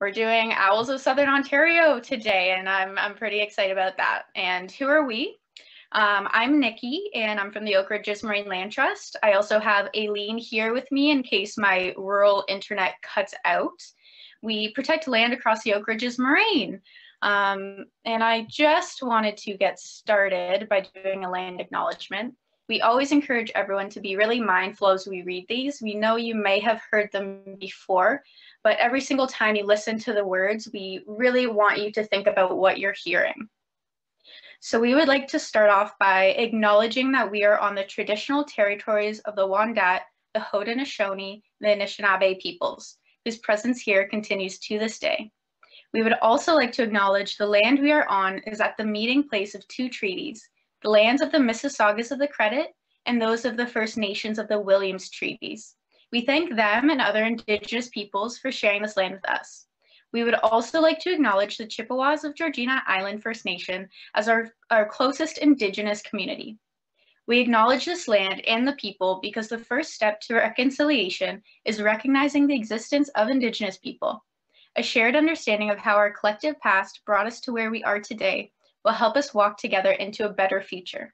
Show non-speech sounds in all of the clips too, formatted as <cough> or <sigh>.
We're doing Owls of Southern Ontario today, and I'm, I'm pretty excited about that. And who are we? Um, I'm Nikki, and I'm from the Oak Ridges Moraine Land Trust. I also have Aileen here with me in case my rural internet cuts out. We protect land across the Oak Ridges Moraine. Um, and I just wanted to get started by doing a land acknowledgement. We always encourage everyone to be really mindful as we read these. We know you may have heard them before, but every single time you listen to the words, we really want you to think about what you're hearing. So we would like to start off by acknowledging that we are on the traditional territories of the Wendat, the Haudenosaunee, the Anishinaabe peoples, whose presence here continues to this day. We would also like to acknowledge the land we are on is at the meeting place of two treaties, the lands of the Mississaugas of the Credit and those of the First Nations of the Williams Treaties. We thank them and other Indigenous peoples for sharing this land with us. We would also like to acknowledge the Chippewas of Georgina Island First Nation as our, our closest Indigenous community. We acknowledge this land and the people because the first step to reconciliation is recognizing the existence of Indigenous people. A shared understanding of how our collective past brought us to where we are today will help us walk together into a better future.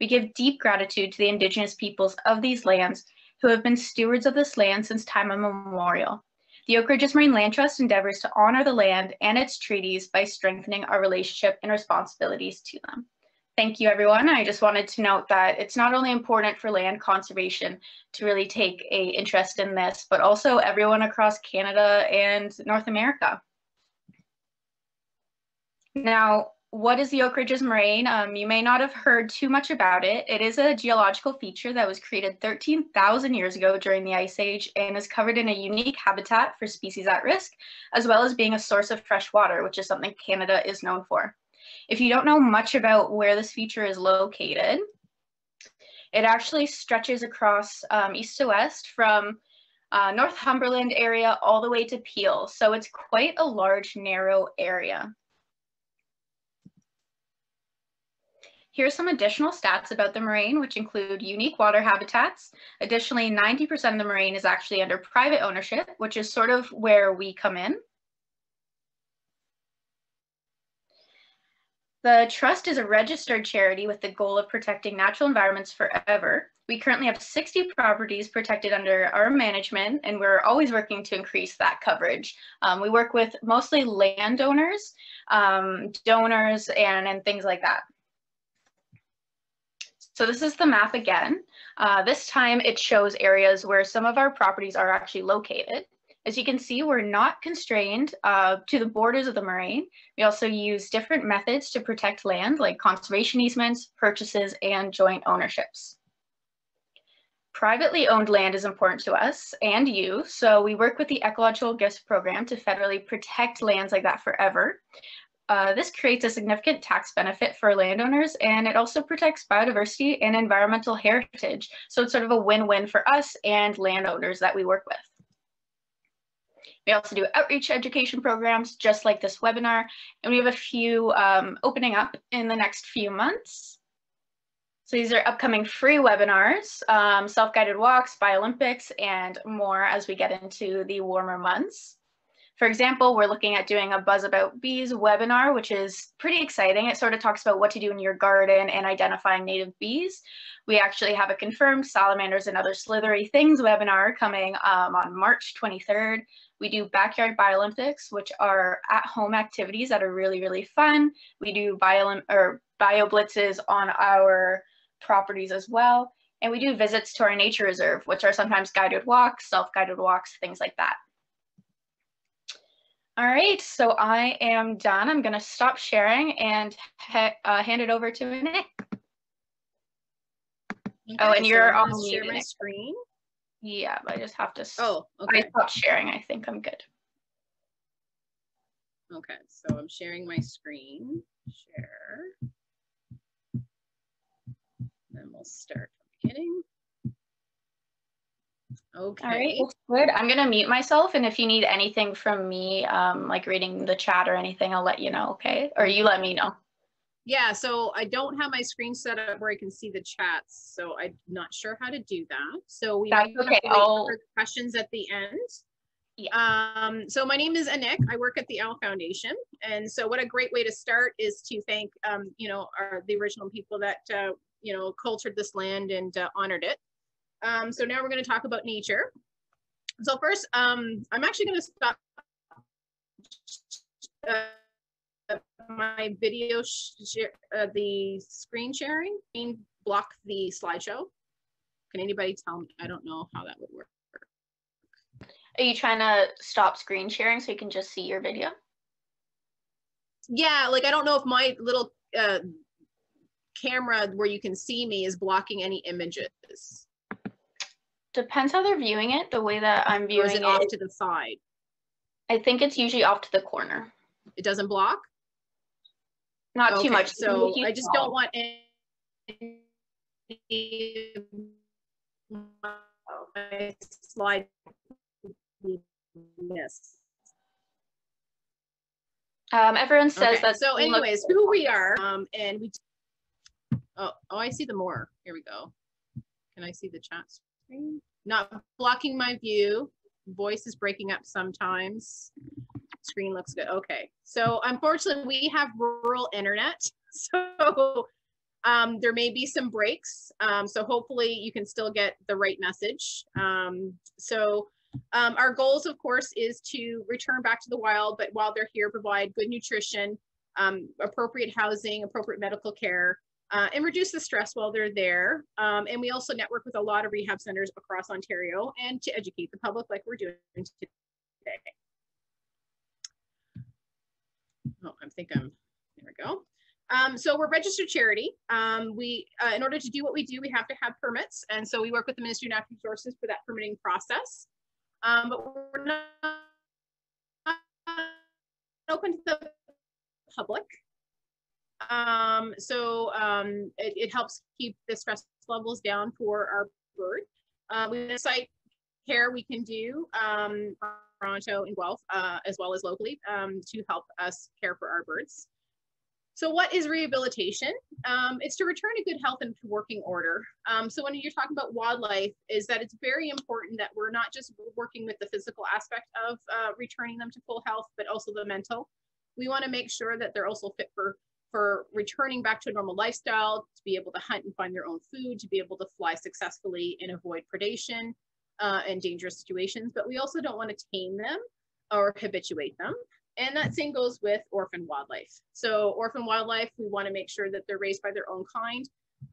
We give deep gratitude to the Indigenous peoples of these lands who have been stewards of this land since time immemorial. The Oak Ridges Moraine Land Trust endeavors to honor the land and its treaties by strengthening our relationship and responsibilities to them. Thank you, everyone. I just wanted to note that it's not only important for land conservation to really take a interest in this, but also everyone across Canada and North America. Now, what is the Oak Ridges Moraine? Um, you may not have heard too much about it. It is a geological feature that was created 13,000 years ago during the Ice Age and is covered in a unique habitat for species at risk, as well as being a source of fresh water, which is something Canada is known for. If you don't know much about where this feature is located, it actually stretches across um, east to west from uh, Northumberland area all the way to Peel. So it's quite a large, narrow area. Here's some additional stats about the moraine, which include unique water habitats. Additionally, 90% of the moraine is actually under private ownership, which is sort of where we come in. The Trust is a registered charity with the goal of protecting natural environments forever. We currently have 60 properties protected under our management, and we're always working to increase that coverage. Um, we work with mostly landowners, um, donors, and, and things like that. So this is the map again. Uh, this time it shows areas where some of our properties are actually located. As you can see, we're not constrained uh, to the borders of the moraine. We also use different methods to protect land like conservation easements, purchases, and joint ownerships. Privately owned land is important to us and you, so we work with the Ecological Gifts Program to federally protect lands like that forever. Uh, this creates a significant tax benefit for landowners and it also protects biodiversity and environmental heritage. So it's sort of a win-win for us and landowners that we work with. We also do outreach education programs just like this webinar, and we have a few um, opening up in the next few months. So these are upcoming free webinars, um, self-guided walks, Biolympics, and more as we get into the warmer months. For example, we're looking at doing a Buzz About Bees webinar, which is pretty exciting. It sort of talks about what to do in your garden and identifying native bees. We actually have a confirmed salamanders and other slithery things webinar coming um, on March 23rd. We do backyard biolympics, which are at-home activities that are really, really fun. We do bio, or bio blitzes on our properties as well. And we do visits to our nature reserve, which are sometimes guided walks, self-guided walks, things like that. All right, so I am done. I'm going to stop sharing and ha uh, hand it over to Nick. Okay, oh, and you're on share my screen. Yeah, but I just have to. Oh, okay. I stopped sharing. I think I'm good. Okay, so I'm sharing my screen. Share. Then we'll start from the beginning. Okay. All right, good. I'm gonna mute myself, and if you need anything from me, um, like reading the chat or anything, I'll let you know. Okay, or you let me know. Yeah, so I don't have my screen set up where I can see the chats, so I'm not sure how to do that. So we That's okay. I'll... questions at the end. Um, so my name is Anik. I work at the Owl Foundation. And so what a great way to start is to thank, um, you know, our, the original people that, uh, you know, cultured this land and uh, honored it. Um, so now we're going to talk about nature. So first, um, I'm actually going to stop uh, my video, share, uh, the screen sharing, block the slideshow. Can anybody tell me? I don't know how that would work. Are you trying to stop screen sharing so you can just see your video? Yeah, like I don't know if my little uh, camera where you can see me is blocking any images. Depends how they're viewing it. The way that I'm viewing or is it, it off to the side? I think it's usually off to the corner. It doesn't block? Not okay, too much. So I just don't want any slide Yes. Um, everyone says okay. that. So, anyways, who we are, um, and we. Oh, oh, I see the more. Here we go. Can I see the chat screen? Not blocking my view. Voice is breaking up sometimes. Screen looks good. Okay. So, unfortunately, we have rural internet. <laughs> So, um, there may be some breaks. Um, so, hopefully, you can still get the right message. Um, so, um, our goals, of course, is to return back to the wild, but while they're here, provide good nutrition, um, appropriate housing, appropriate medical care, uh, and reduce the stress while they're there. Um, and we also network with a lot of rehab centers across Ontario and to educate the public like we're doing today. Oh, I think I'm, there we go. Um, so we're registered charity. Um, we, uh, in order to do what we do, we have to have permits. And so we work with the Ministry of Natural Resources for that permitting process um, but we're not open to the public. Um, so um, it, it, helps keep the stress levels down for our bird. Uh, we site care we can do um, Toronto and Guelph, uh, as well as locally, um, to help us care for our birds. So what is rehabilitation? Um, it's to return to good health and to working order. Um, so when you're talking about wildlife is that it's very important that we're not just working with the physical aspect of uh, returning them to full health, but also the mental. We wanna make sure that they're also fit for, for returning back to a normal lifestyle, to be able to hunt and find their own food, to be able to fly successfully and avoid predation uh, and dangerous situations. But we also don't wanna tame them or habituate them. And that same goes with orphan wildlife. So orphan wildlife, we want to make sure that they're raised by their own kind.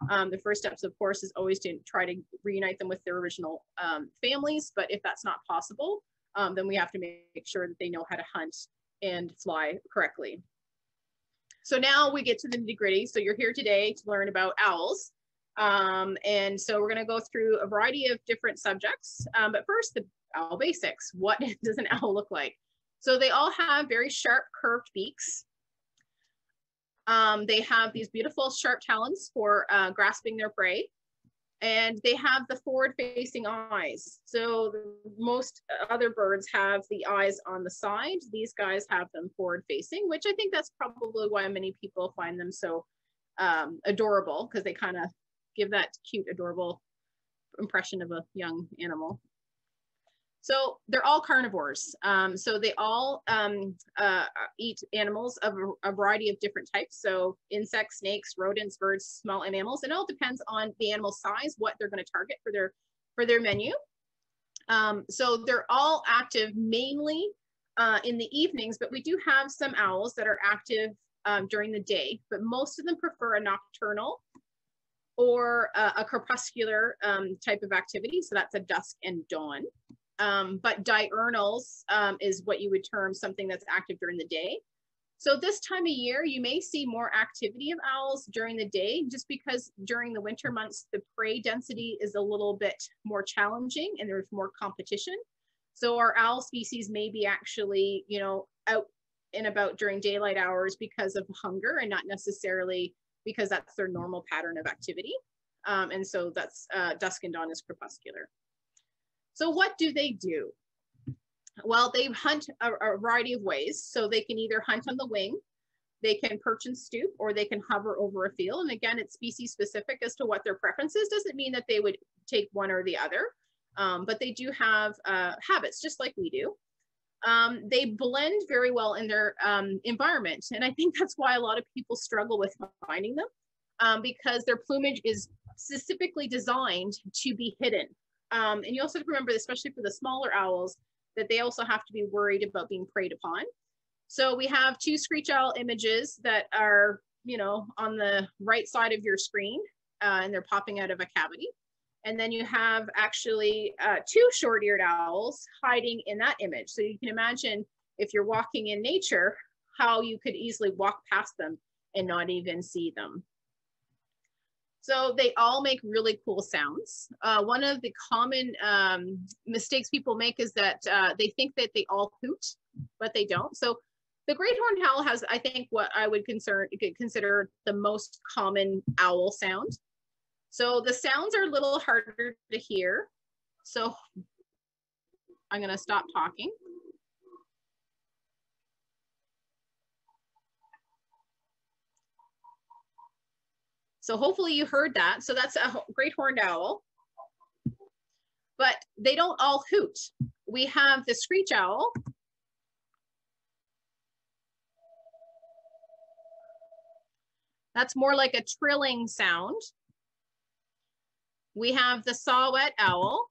Um, the first steps, of course, is always to try to reunite them with their original um, families. But if that's not possible, um, then we have to make sure that they know how to hunt and fly correctly. So now we get to the nitty gritty. So you're here today to learn about owls. Um, and so we're going to go through a variety of different subjects. Um, but first, the owl basics. What <laughs> does an owl look like? So they all have very sharp curved beaks. Um, they have these beautiful sharp talons for uh, grasping their prey. And they have the forward facing eyes. So most other birds have the eyes on the side. These guys have them forward facing, which I think that's probably why many people find them so um, adorable because they kind of give that cute, adorable impression of a young animal. So they're all carnivores. Um, so they all um, uh, eat animals of a, variety of different types. So insects, snakes, rodents, birds, small mammals. And it all depends on the animal size, what they're going to target for their for their menu. Um, so they're all active mainly uh, in the evenings, but we do have some owls that are active um, during the day, but most of them prefer a nocturnal or a, a crepuscular um, type of activity. So that's a dusk and dawn. Um, but diurnals um, is what you would term something that's active during the day. So this time of year, you may see more activity of owls during the day, just because during the winter months, the prey density is a little bit more challenging and there's more competition. So our owl species may be actually, you know, out and about during daylight hours because of hunger and not necessarily because that's their normal pattern of activity. Um, and so that's uh, dusk and dawn is crepuscular. So what do they do? Well, they hunt a, a variety of ways. So they can either hunt on the wing, they can perch and stoop, or they can hover over a field. And again, it's species specific as to what their preferences. Doesn't mean that they would take one or the other, um, but they do have uh, habits just like we do. um, they blend very well in their um, environment. And I think that's why a lot of people struggle with finding them um, because their plumage is specifically designed to be hidden. Um, and you also have to remember, especially for the smaller owls, that they also have to be worried about being preyed upon. So we have two screech owl images that are, you know, on the right side of your screen uh, and they're popping out of a cavity. And then you have actually uh, two short-eared owls hiding in that image. So you can imagine if you're walking in nature, how you could easily walk past them and not even see them. So they all make really cool sounds. Uh, one of the common um, mistakes people make is that uh, they think that they all hoot, but they don't. So the great horned owl has, I think, what I would consider, consider the most common owl sound. So the sounds are a little harder to hear. So I'm gonna stop talking. So hopefully you heard that. So that's a great horned owl. But they don't all hoot. We have the screech owl. That's more like a trilling sound. We have the saw-whet owl.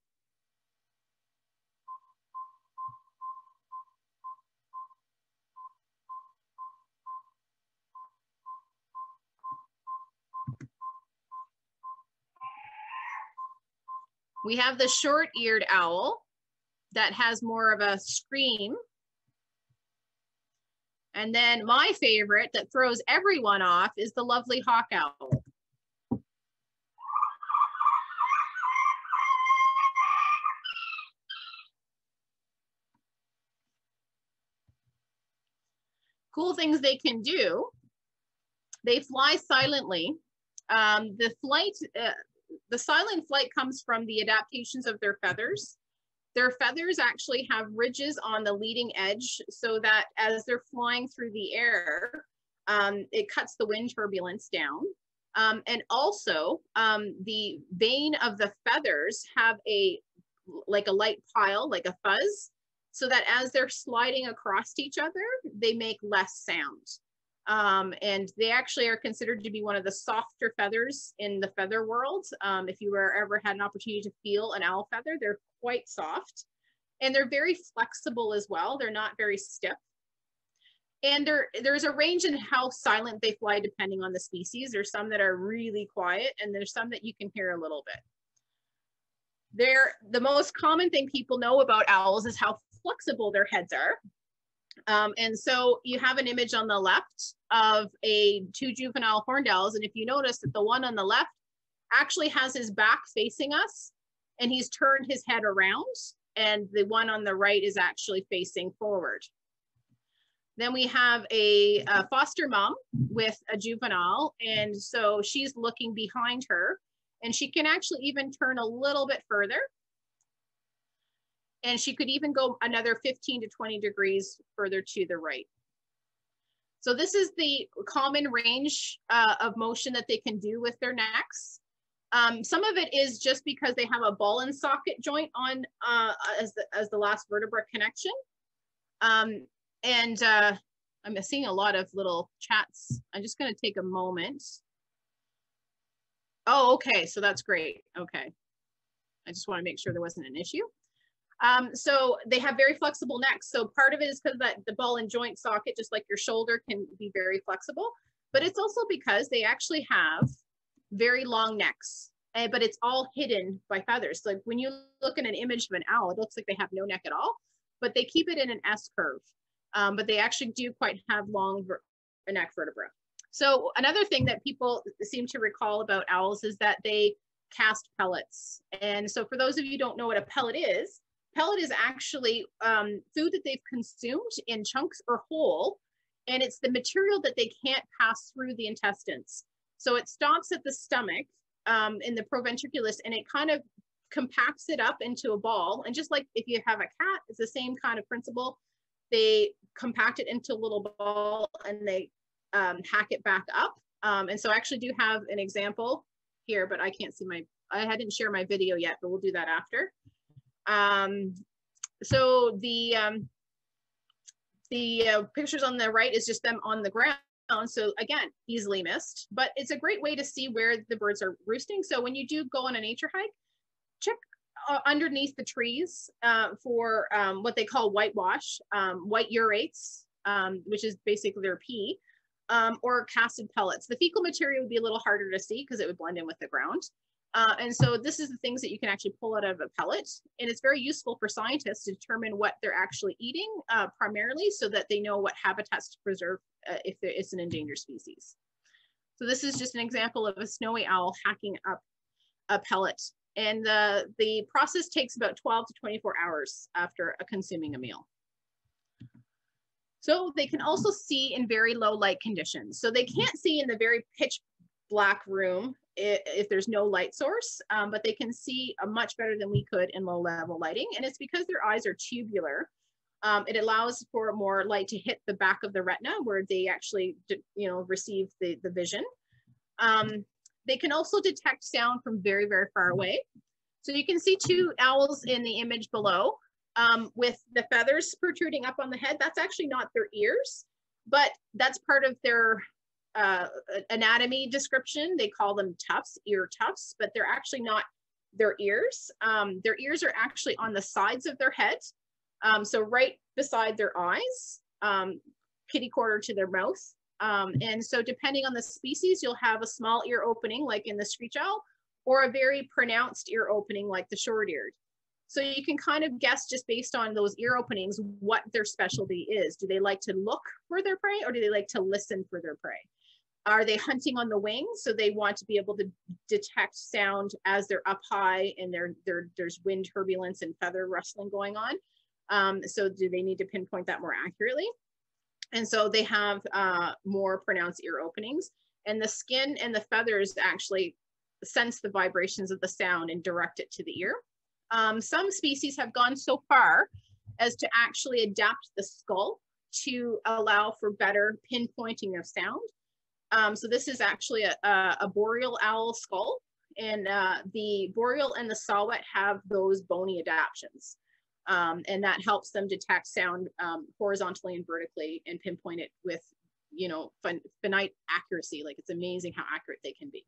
We have the short-eared owl that has more of a scream. And then my favorite that throws everyone off is the lovely hawk owl. cool things they can do. They fly silently. Um, the flight, uh, the silent flight comes from the adaptations of their feathers. Their feathers actually have ridges on the leading edge so that as they're flying through the air, um, it cuts the wind turbulence down. Um, and also um, the vein of the feathers have a like a light pile, like a fuzz, so that as they're sliding across each other, they make less sound. Um, and they actually are considered to be one of the softer feathers in the feather world. Um, if you were ever had an opportunity to feel an owl feather, they're quite soft and they're very flexible as well. They're not very stiff. And there, there's a range in how silent they fly depending on the species. There's some that are really quiet and there's some that you can hear a little bit. They're, the most common thing people know about owls is how flexible their heads are. Um, and so you have an image on the left of a two juvenile horned owls. And if you notice that the one on the left actually has his back facing us and he's turned his head around and the one on the right is actually facing forward. Then we have a, a foster mom with a juvenile. And so she's looking behind her and she can actually even turn a little bit further and she could even go another 15 to 20 degrees further to the right. So this is the common range uh, of motion that they can do with their necks. Um, some of it is just because they have a ball and socket joint on uh, as, the, as the last vertebra connection. Um, and uh, I'm seeing a lot of little chats. I'm just gonna take a moment. Oh, okay, so that's great, okay. I just wanna make sure there wasn't an issue. Um, so they have very flexible necks. So part of it is because that the ball and joint socket, just like your shoulder, can be very flexible. But it's also because they actually have very long necks, uh, but it's all hidden by feathers. Like when you look at an image of an owl, it looks like they have no neck at all, but they keep it in an S curve. Um, but they actually do quite have long ver neck vertebra. So another thing that people seem to recall about owls is that they cast pellets. And so for those of you don't know what a pellet is, pellet is actually um, food that they've consumed in chunks or whole, and it's the material that they can't pass through the intestines. So it stops at the stomach um, in the proventriculus, and it kind of compacts it up into a ball. And just like if you have a cat, it's the same kind of principle. They compact it into a little ball and they um, hack it back up. Um, and so I actually do have an example here, but I can't see my, I hadn't share my video yet, but we'll do that after. Um, so the, um, the uh, pictures on the right is just them on the ground. So again, easily missed, but it's a great way to see where the birds are roosting. So when you do go on a nature hike, check uh, underneath the trees uh, for um, what they call whitewash, um, white urates, um, which is basically their pee, um, or casted pellets. The fecal material would be a little harder to see because it would blend in with the ground. Uh, and so this is the things that you can actually pull out of a pellet. And it's very useful for scientists to determine what they're actually eating uh, primarily so that they know what habitats to preserve uh, if it's an endangered species. So this is just an example of a snowy owl hacking up a pellet. And the, the process takes about 12 to 24 hours after a consuming a meal. So they can also see in very low light conditions. So they can't see in the very pitch black room if, there's no light source, um, but they can see uh, much better than we could in low level lighting. And it's because their eyes are tubular. Um, it allows for more light to hit the back of the retina where they actually, you know, receive the, the vision. Um, they can also detect sound from very, very far away. So you can see two owls in the image below um, with the feathers protruding up on the head. That's actually not their ears, but that's part of their uh, anatomy description. They call them tufts, ear tufts, but they're actually not their ears. Um, their ears are actually on the sides of their head. Um, so right beside their eyes, um, kitty quarter to their mouth. Um, and so depending on the species, you'll have a small ear opening like in the screech owl or a very pronounced ear opening like the short-eared. So you can kind of guess just based on those ear openings what their specialty is. Do they like to look for their prey or do they like to listen for their prey? Are they hunting on the wing? So they want to be able to detect sound as they're up high and there's wind turbulence and feather rustling going on. Um, so do they need to pinpoint that more accurately? And so they have uh, more pronounced ear openings and the skin and the feathers actually sense the vibrations of the sound and direct it to the ear. Um, some species have gone so far as to actually adapt the skull to allow for better pinpointing of sound. Um, so this is actually a, a, a boreal owl skull and uh, the boreal and the saw-whet have those bony adaptations. Um, and that helps them detect sound um, horizontally and vertically and pinpoint it with, you know, fin finite accuracy. Like it's amazing how accurate they can be.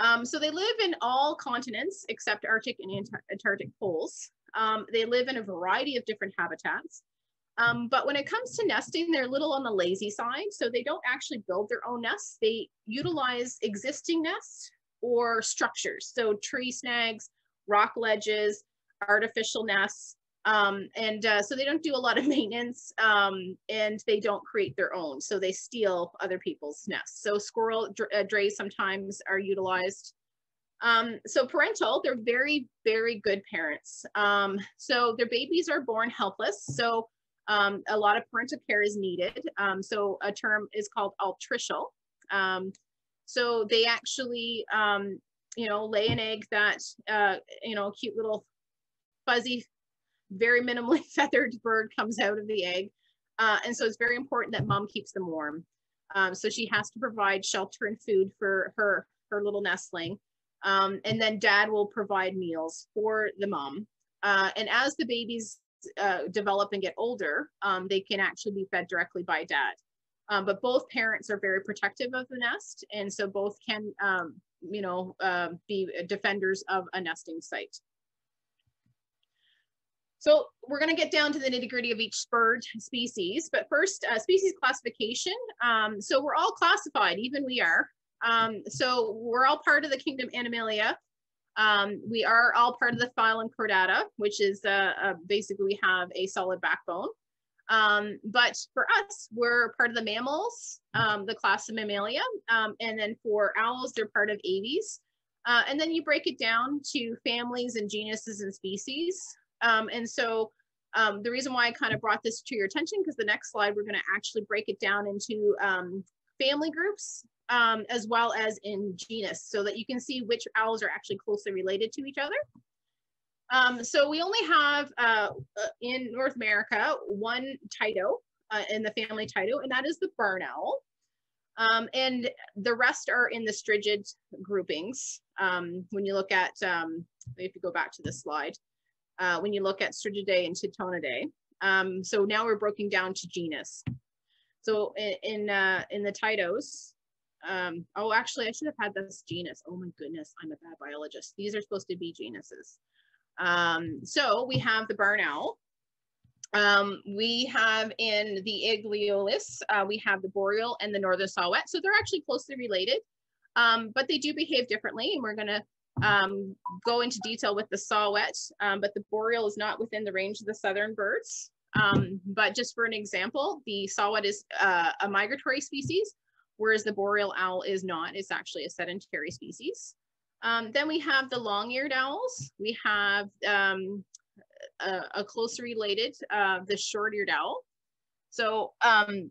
Um, so they live in all continents except Arctic and Antarctic poles. Um, they live in a variety of different habitats. Um, but when it comes to nesting, they're a little on the lazy side. So they don't actually build their own nests. They utilize existing nests or structures. So tree snags, rock ledges, artificial nests. Um, and uh, so they don't do a lot of <laughs> maintenance um, and they don't create their own. So they steal other people's nests. So squirrel uh, drays sometimes are utilized. Um, so parental, they're very, very good parents. Um, so their babies are born helpless. So um, a lot of parental care is needed. Um, so a term is called altricial. Um, so they actually, um, you know, lay an egg that, uh, you know, cute little fuzzy, very minimally <laughs> feathered bird comes out of the egg. Uh, and so it's very important that mom keeps them warm. Um, so she has to provide shelter and food for her, her little nestling. Um, and then dad will provide meals for the mom. Uh, and as the babies uh, develop and get older, um, they can actually be fed directly by dad. Um, but both parents are very protective of the nest, and so both can, um, you know, uh, be defenders of a nesting site. So we're going to get down to the nitty gritty of each bird species, but first, uh, species classification. Um, so we're all classified, even we are. Um, so we're all part of the kingdom Animalia. Um, we are all part of the phylum Chordata, which is uh, uh, basically we have a solid backbone. Um, but for us, we're part of the mammals, um, the class of Mammalia. Um, and then for owls, they're part of aves. Uh, and then you break it down to families and genuses and species. Um, and so um, the reason why I kind of brought this to your attention, because the next slide, we're gonna actually break it down into family groups um, as well as in genus so that you can see which owls are actually closely related to each other. Um, so we only have uh, uh, in North America one Tyto uh, in the family Tyto, and that is the barn owl. Um, and the rest are in the strigid groupings. Um, when you look at, um, if you go back to this slide, uh, when you look at Strigidae and Tytonidae. Um, so now we're broken down to genus. So in in, uh, in the TIDOs, um, oh, actually, I should have had this genus. Oh my goodness, I'm a bad biologist. These are supposed to be genuses. Um, so we have the barn owl. Um, we have in the Aegolius, uh, we have the boreal and the northern saw-whet. So they're actually closely related, um, but they do behave differently. And we're gonna um, go into detail with the saw-whet, um, but the boreal is not within the range of the southern birds. Um, but just for an example, the saw-whet is uh, a migratory species, whereas the boreal owl is not. It's actually a sedentary species. Um, then we have the long-eared owls. We have um, a, a related, uh, the short-eared owl. So um,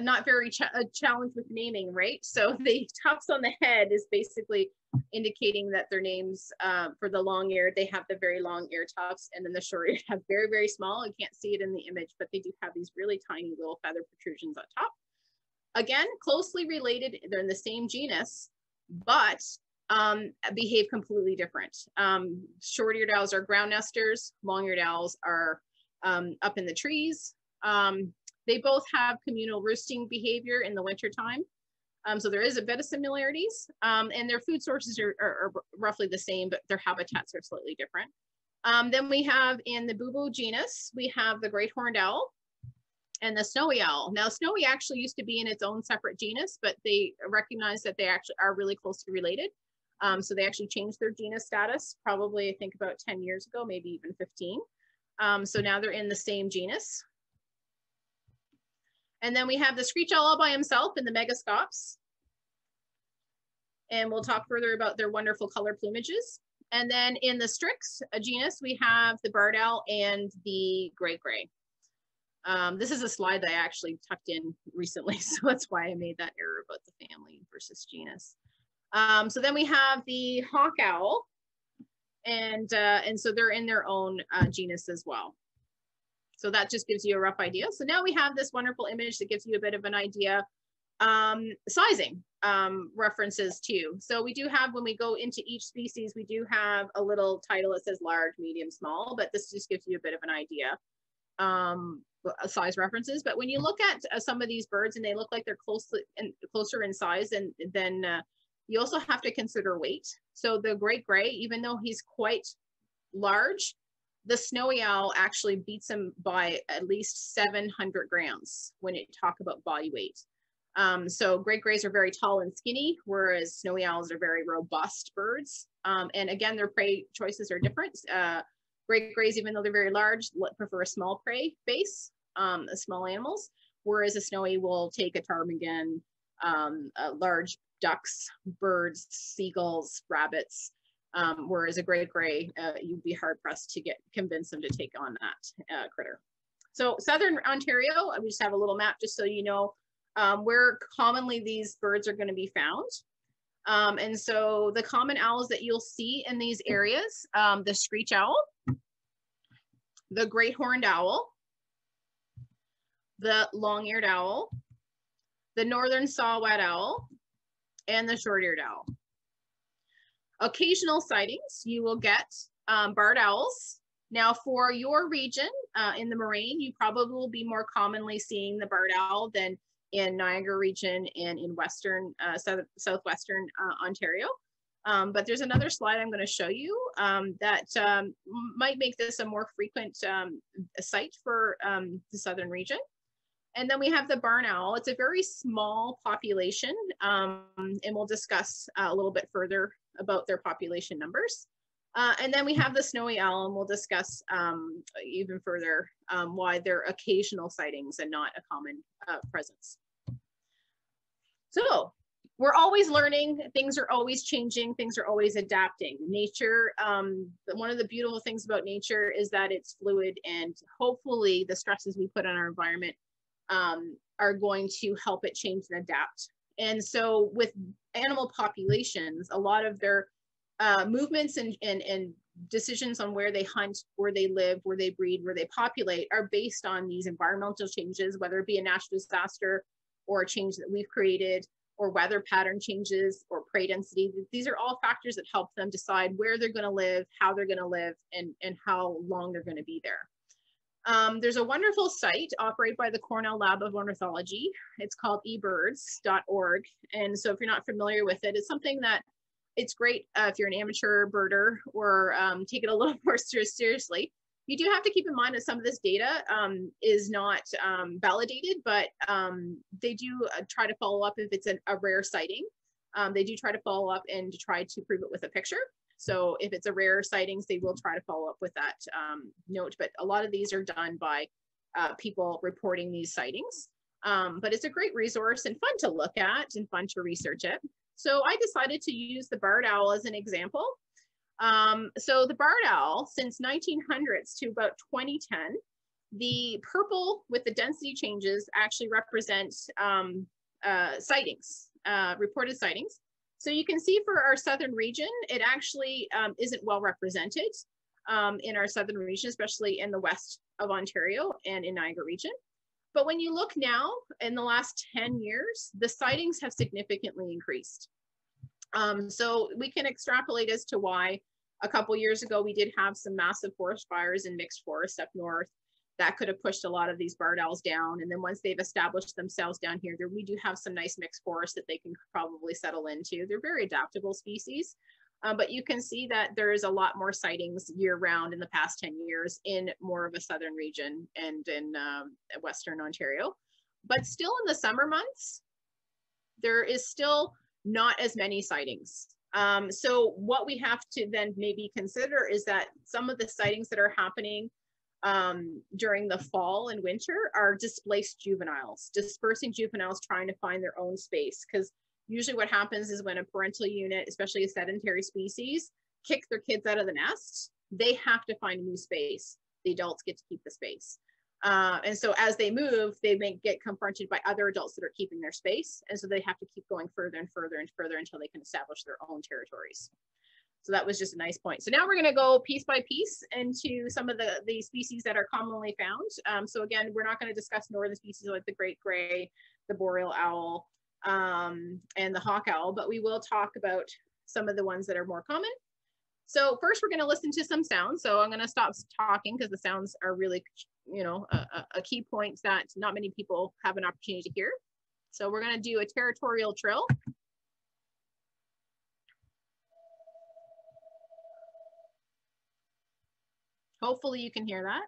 not very ch a challenge with naming, right? So <laughs> the tufts on the head is basically indicating that their names uh, for the long ear, they have the very long ear tufts, and then the short ear <laughs> have very, very small. You can't see it in the image, but they do have these really tiny little feather protrusions on top. Again, closely related, they're in the same genus, but um, behave completely different. Um, short-eared owls are ground nesters, long-eared owls are um, up in the trees. Um, they both have communal roosting behavior in the wintertime. Um, so there is a bit of similarities um, and their food sources are, are, are, roughly the same, but their habitats are slightly different. Um, then we have in the Bubo genus, we have the great horned owl and the snowy owl. Now snowy actually used to be in its own separate genus, but they recognize that they actually are really closely related. Um, so they actually changed their genus status probably I think about 10 years ago, maybe even 15. Um, so now they're in the same genus. And then we have the screech owl all by himself in the megascops. And we'll talk further about their wonderful color plumages. And then in the Strix genus, we have the barred owl and the gray gray. Um, this is a slide that I actually tucked in recently, <laughs> so that's why I made that error about the family versus genus. Um, so then we have the hawk owl, and uh, and so they're in their own uh, genus as well. So that just gives you a rough idea. So now we have this wonderful image that gives you a bit of an idea. Um, sizing um, references too. So we do have, when we go into each species, we do have a little title that says large, medium, small, but this just gives you a bit of an idea. Um, size references. But when you look at uh, some of these birds and they look like they're closely and closer in size, and then uh, you also have to consider weight. So the great gray, even though he's quite large, the snowy owl actually beats him by at least 700 grams when you talk about body weight. Um, so great grays are very tall and skinny, whereas snowy owls are very robust birds. Um, and again, their prey choices are different. Uh, great grays, even though they're very large, prefer a small prey base, um, small animals, whereas a snowy will take a ptarmigan, um, large ducks, birds, seagulls, rabbits, um, whereas a great gray, uh, you'd be hard pressed to get convince them to take on that uh, critter. So Southern Ontario, we just have a little map just so you know um, where commonly these birds are gonna be found. Um, and so the common owls that you'll see in these areas, um, the screech owl, the great horned owl, the long-eared owl, the northern saw-whet owl, and the short-eared owl. Occasional sightings, you will get um, barred owls. Now for your region uh, in the Moraine, you probably will be more commonly seeing the barred owl than in Niagara region and in Western, uh, south, Southwestern uh, Ontario. Um, but there's another slide I'm going to show you um, that um, might make this a more frequent um, site for um, the Southern region. And then we have the barn owl. It's a very small population, um, and we'll discuss uh, a little bit further about their population numbers. Uh, and then we have the snowy owl, and we'll discuss um, even further um, why they're occasional sightings and not a common uh, presence. So we're always learning, things are always changing, things are always adapting. Nature, um, one of the beautiful things about nature is that it's fluid and hopefully the stresses we put on our environment um, are going to help it change and adapt. And so with animal populations, a lot of their uh, movements and, and, and decisions on where they hunt, where they live, where they breed, where they populate are based on these environmental changes, whether it be a natural disaster or a change that we've created or weather pattern changes or prey density. These are all factors that help them decide where they're going to live, how they're going to live, and, and how long they're going to be there. Um, there's a wonderful site operated by the Cornell Lab of Ornithology. It's called ebirds.org. And so if you're not familiar with it, it's something that it's great uh, if you're an amateur birder or um, take it a little <laughs> more seriously. You do have to keep in mind that some of this data um, is not um, validated, but um, they do uh, try to follow up if it's an, a rare sighting. Um, they do try to follow up and try to prove it with a picture. So if it's a rare sightings, they will try to follow up with that um, note. But a lot of these are done by uh, people reporting these sightings. But it's a great resource and fun to look at and fun to research it. So I decided to use the barred owl as an example. Um, so the barred owl, since 1900s to about 2010, the purple with the density changes actually represent um, uh, sightings, uh, reported sightings. So you can see for our southern region, it actually um, isn't well represented um, in our southern region, especially in the west of Ontario and in Niagara region. But when you look now in the last 10 years, the sightings have significantly increased. Um, so we can extrapolate as to why a couple years ago we did have some massive forest fires in mixed forest up north that could have pushed a lot of these barred owls down. And then once they've established themselves down here, there we do have some nice mixed forests that they can probably settle into. They're very adaptable species. Um, but you can see that there is a lot more sightings year round in the past 10 years in more of a southern region and in um, Western Ontario. But still in the summer months, there is still not as many sightings. Um, so what we have to then maybe consider is that some of the sightings that are happening um, during the fall and winter are displaced juveniles, dispersing juveniles trying to find their own space. Because usually what happens is when a parental unit, especially a sedentary species, kick their kids out of the nest, they have to find a new space. The adults get to keep the space. Uh, and so as they move, they may get confronted by other adults that are keeping their space. And so they have to keep going further and further and further until they can establish their own territories. So that was just a nice point. So now we're going to go piece by piece into some of the, the species that are commonly found. Um, so again, we're not going to discuss northern species like the great gray, the boreal owl, um, and the hawk owl, but we will talk about some of the ones that are more common. So first we're going to listen to some sounds. So I'm going to stop talking because the sounds are really, you know, a, a key point that not many people have an opportunity to hear. So we're going to do a territorial trill. Hopefully you can hear that.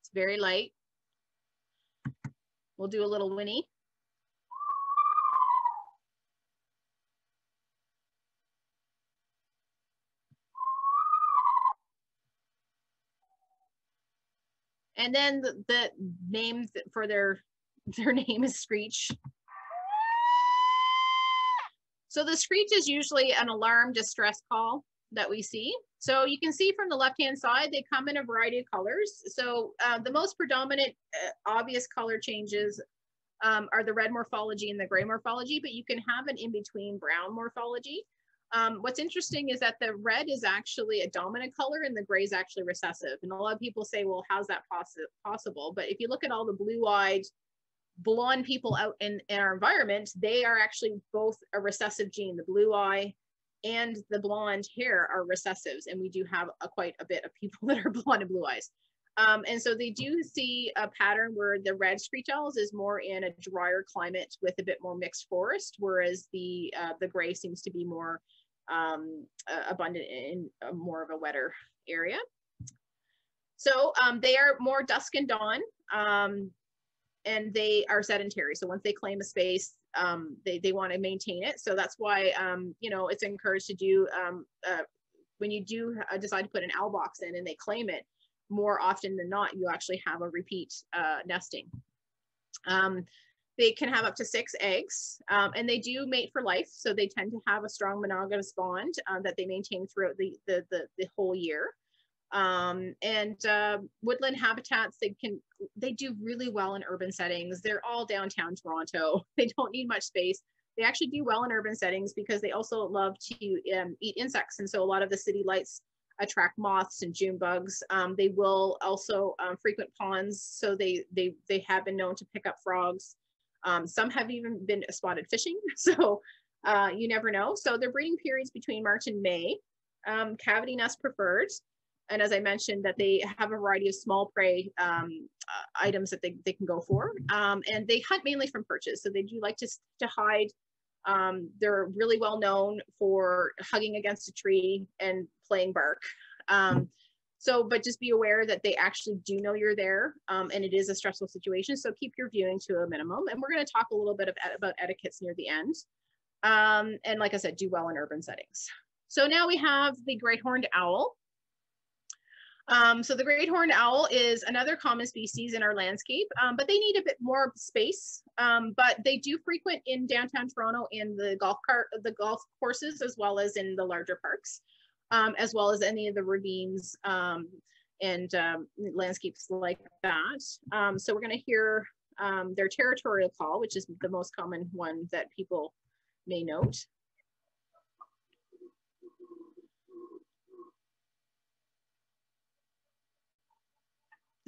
It's very light. We'll do a little whinny. And then the, the name for their <laughs> their name is Screech. So the screech is usually an alarm distress call that we see. So you can see from the left-hand side, they come in a variety of colors. So uh, the most predominant uh, obvious color changes um, are the red morphology and the gray morphology, but you can have an in-between brown morphology. Um, what's interesting is that the red is actually a dominant color and the gray is actually recessive. And a lot of people say, well, how's that possi possible? But if you look at all the blue-eyed blonde people out in, in our environment, they are actually both a recessive gene. The blue eye and the blonde hair are recessives, and we do have a, quite a bit of people <laughs> that are blonde and blue eyes. Um, and so they do see a pattern where the red screech owls is more in a drier climate with a bit more mixed forest, whereas the uh, the gray seems to be more um, uh, abundant in a more of a wetter area. So um, they are more dusk and dawn, um, and they are sedentary. So once they claim a space, um, they, they want to maintain it. So that's why, um, you know, it's encouraged to do, um, uh, when you do uh, decide to put an owl box in and they claim it, more often than not, you actually have a repeat uh, nesting. They can have up to six eggs um, and they do mate for life. So they tend to have a strong monogamous bond um, that they maintain throughout the, the, the, the whole year. Um, and uh, woodland habitats they can they do really well in urban settings. They're all downtown toronto. <laughs> They don't need much space. They actually do well in urban settings because they also love to um, eat insects and so a lot of the city lights attract moths and june bugs. Um, they will also um, frequent ponds so they they they have been known to pick up frogs um, some have even been spotted fishing <laughs> so uh, you never know so their breeding periods between march and may um, cavity nest preferred and as I mentioned, that they have a variety of small prey um, uh, items that they, they can go for. Um, and they hunt mainly from perches. So they do like to, to hide. Um, they're really well known for hugging against a tree and playing bark. So, but just be aware that they actually do know you're there um, and it is a stressful situation. So keep your viewing to a minimum. And we're going to talk a little bit of, about etiquettes near the end. Um, and like I said, do well in urban settings. So now we have the great horned owl. Um, so the great horned owl is another common species in our landscape, um, but they need a bit more space. Um, but they do frequent in downtown Toronto in the golf cart, the golf courses, as well as in the larger parks, um, as well as any of the ravines um, and um, landscapes like that. so we're going to hear their territorial call, which is the most common one that people may note.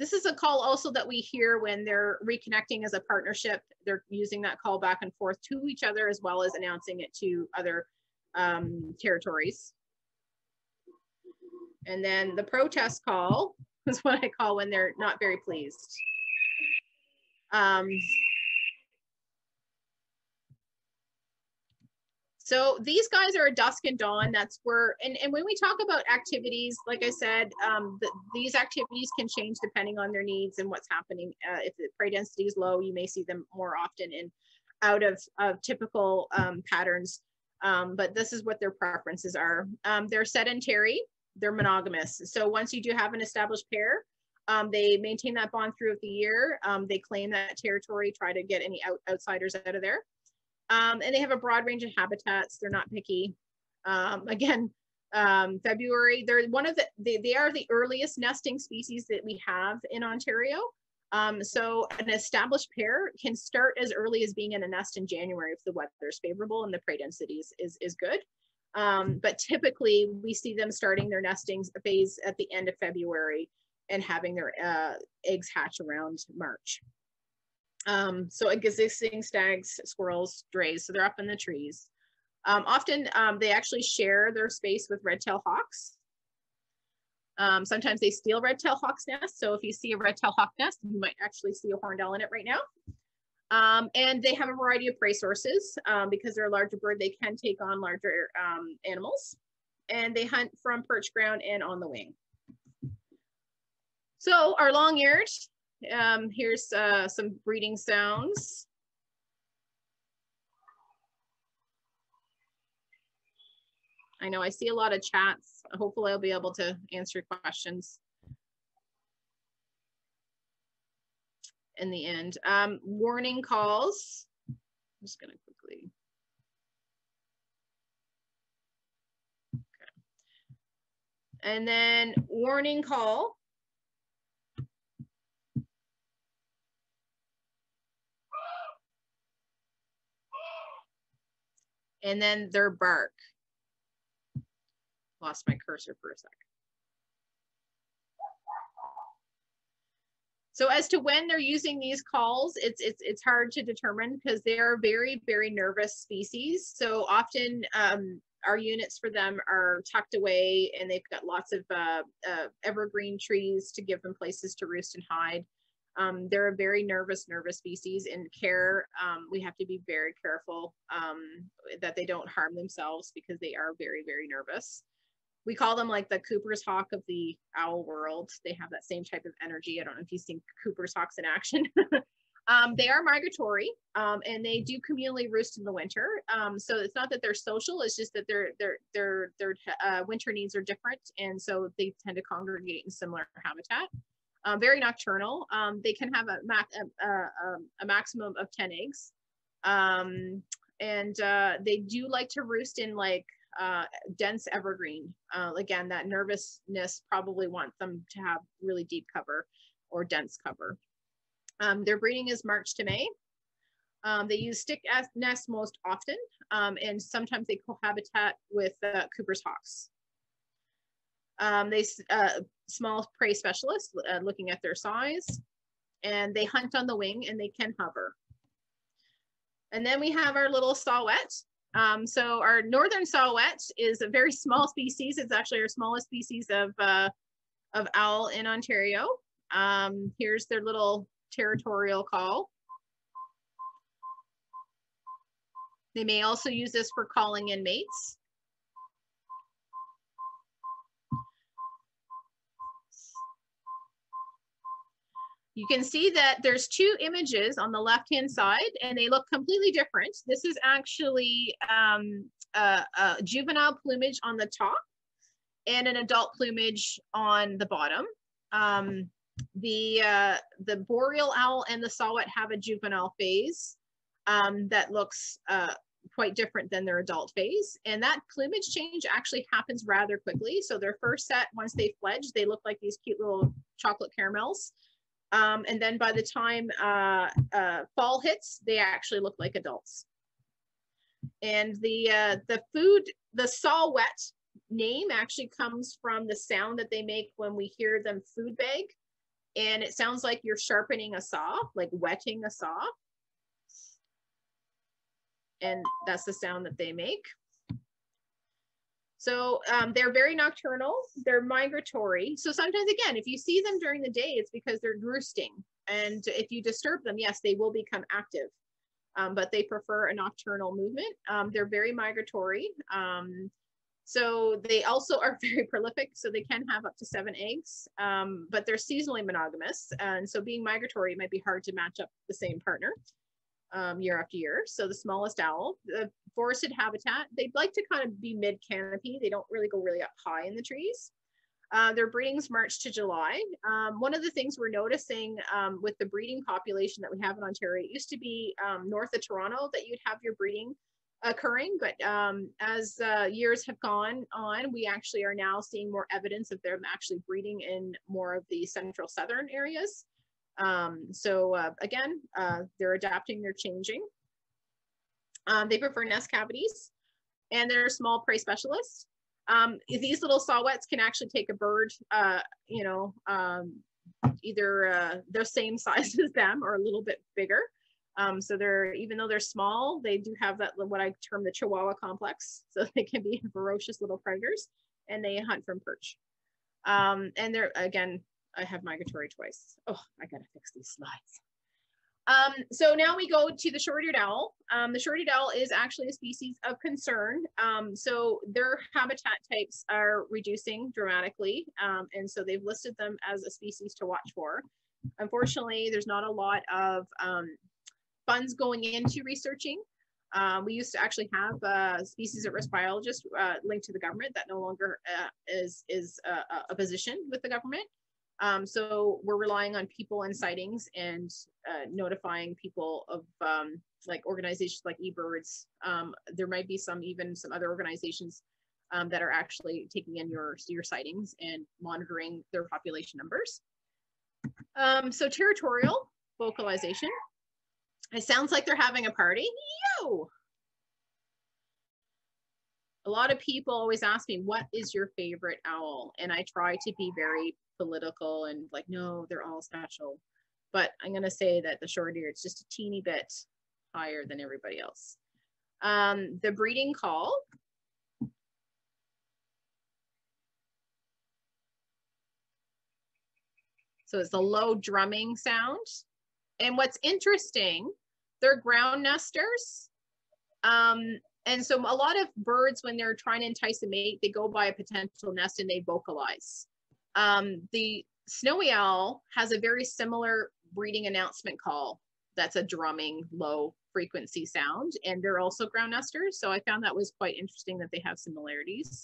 This is a call also that we hear when they're reconnecting as a partnership. They're using that call back and forth to each other as well as announcing it to other um, territories. And then the protest call <laughs> is what I call when they're not very pleased. Um, So these guys are a dusk and dawn. That's where, and, and when we talk about activities, like I said, um, the, these activities can change depending on their needs and what's happening. Uh, if the prey density is low, you may see them more often in out of, of typical um, patterns. Um, but this is what their preferences are. Um, they're sedentary, they're monogamous. So once you do have an established pair, um, they maintain that bond throughout the year. Um, they claim that territory, try to get any out, outsiders out of there. Um, and they have a broad range of habitats. They're not picky. Um, again, um, February, they're one of the, they, they are the earliest nesting species that we have in Ontario. Um, so an established pair can start as early as being in a nest in January if the weather is favorable and the prey density is, is, is good. Um, but typically we see them starting their nesting phase at the end of February and having their uh, eggs hatch around March. Um, so existing stags, squirrels, drays, so they're up in the trees. Um, often um, they actually share their space with red-tailed hawks. Um, sometimes they steal red-tailed hawk's nest. So if you see a red-tailed hawk nest, you might actually see a horned owl in it right now. Um, and they have a variety of prey sources um, because they're a larger bird. They can take on larger um, animals and they hunt from perch ground and on the wing. So our long-eared um, here's uh, some breeding sounds. I know I see a lot of chats. Hopefully I'll be able to answer questions in the end. Um, warning calls. I'm just gonna quickly. Okay. And then warning call and then their bark. Lost my cursor for a second. So as to when they're using these calls, it's it's it's hard to determine because they are very very nervous species. So often um, our units for them are tucked away, and they've got lots of uh, uh, evergreen trees to give them places to roost and hide. Um, they're a very nervous, nervous species. In care, um, we have to be very careful um, that they don't harm themselves because they are very, very nervous. We call them like the Cooper's hawk of the owl world. They have that same type of energy. I don't know if you've seen Cooper's hawks in action. <laughs> Um, they are migratory um, and they do communally roost in the winter. Um, so it's not that they're social; it's just that their their their their uh, winter needs are different, and so they tend to congregate in similar habitat um, very nocturnal. Um, they can have a, a, a, a, maximum of 10 eggs. Um, and uh, they do like to roost in like uh, dense evergreen. Uh, again, that nervousness probably want them to have really deep cover or dense cover. Um, their breeding is March to May. Um, they use stick nests most often, um, and sometimes they cohabitat with uh, Cooper's hawks. Um, they uh, small prey specialists uh, looking at their size, and they hunt on the wing and they can hover. And then we have our little saw-whet. Um, so our northern saw-whet is a very small species. It's actually our smallest species of uh, of owl in Ontario. Um, here's their little territorial call. They may also use this for calling in mates. You can see that there's two images on the left-hand side and they look completely different. This is actually um, a, a juvenile plumage on the top and an adult plumage on the bottom. Um, the uh, the boreal owl and the saw-whet have a juvenile phase um, that looks uh, quite different than their adult phase. And that plumage change actually happens rather quickly. So their first set, once they fledge, they look like these cute little chocolate caramels. Um, and then by the time uh, uh, fall hits, they actually look like adults. And the uh, the food, the saw-whet name actually comes from the sound that they make when we hear them food bag. And it sounds like you're sharpening a saw, like whetting a saw. And that's the sound that they make. So um, they're very nocturnal, they're migratory. So sometimes again, if you see them during the day, it's because they're roosting. And if you disturb them, yes, they will become active. Um, but they prefer a nocturnal movement. Um, they're very migratory. Um, so they also are <laughs> very prolific. So they can have up to seven eggs, um, but they're seasonally monogamous. And so being migratory might be hard to match up the same partner um, year after year. So the smallest owl, the forested habitat, they'd like to kind of be mid canopy. They don't really go really up high in the trees. Uh, their breeding's March to July. Um, one of the things we're noticing um, with the breeding population that we have in Ontario, it used to be um, north of Toronto that you'd have your breeding occurring, but um, as uh, years have gone on, we actually are now seeing more evidence of them actually breeding in more of the central southern areas. Um, so uh, again, uh, they're adapting, they're changing. Um, they prefer nest cavities and they're small prey specialists. Um, these little saw-whets can actually take a bird, uh, you know, um, either uh, the same <laughs> size as them or a little bit bigger. Um, so they're, even though they're small, they do have that, what I term the Chihuahua complex. So <laughs> they can be ferocious little predators and they hunt from perch. Um, and they're, again, I have migratory twice. Oh, I gotta fix these slides. Um, so now we go to the short-eared owl. Um, the short-eared owl is actually a species of concern. Um, so their habitat types are reducing dramatically. Um, and so they've listed them as a species to watch for. Unfortunately, there's not a lot of um, funds going into researching. Uh, we used to actually have a species at risk biologist uh, linked to the government that no longer uh, is, is a, a position with the government. Um, so we're relying on people and sightings and uh, notifying people of um, like organizations like eBirds. Um, there might be some even some other organizations um, that are actually taking in your your sightings and monitoring their population numbers. Um, so territorial vocalization. It sounds like they're having a party. Yo! A lot of people always ask me, what is your favorite owl? And I try to be very political and like, no, they're all special. But I'm going to say that the short ear, it's just a teeny bit higher than everybody else. Um, the breeding call. So it's a low drumming sound. And what's interesting, they're ground nesters. Um, and so a lot of birds, when they're trying to entice a mate, they go by a potential nest and they vocalize. Um, the snowy owl has a very similar breeding announcement call. That's a drumming low frequency sound. And they're also ground nesters. So I found that was quite interesting that they have similarities.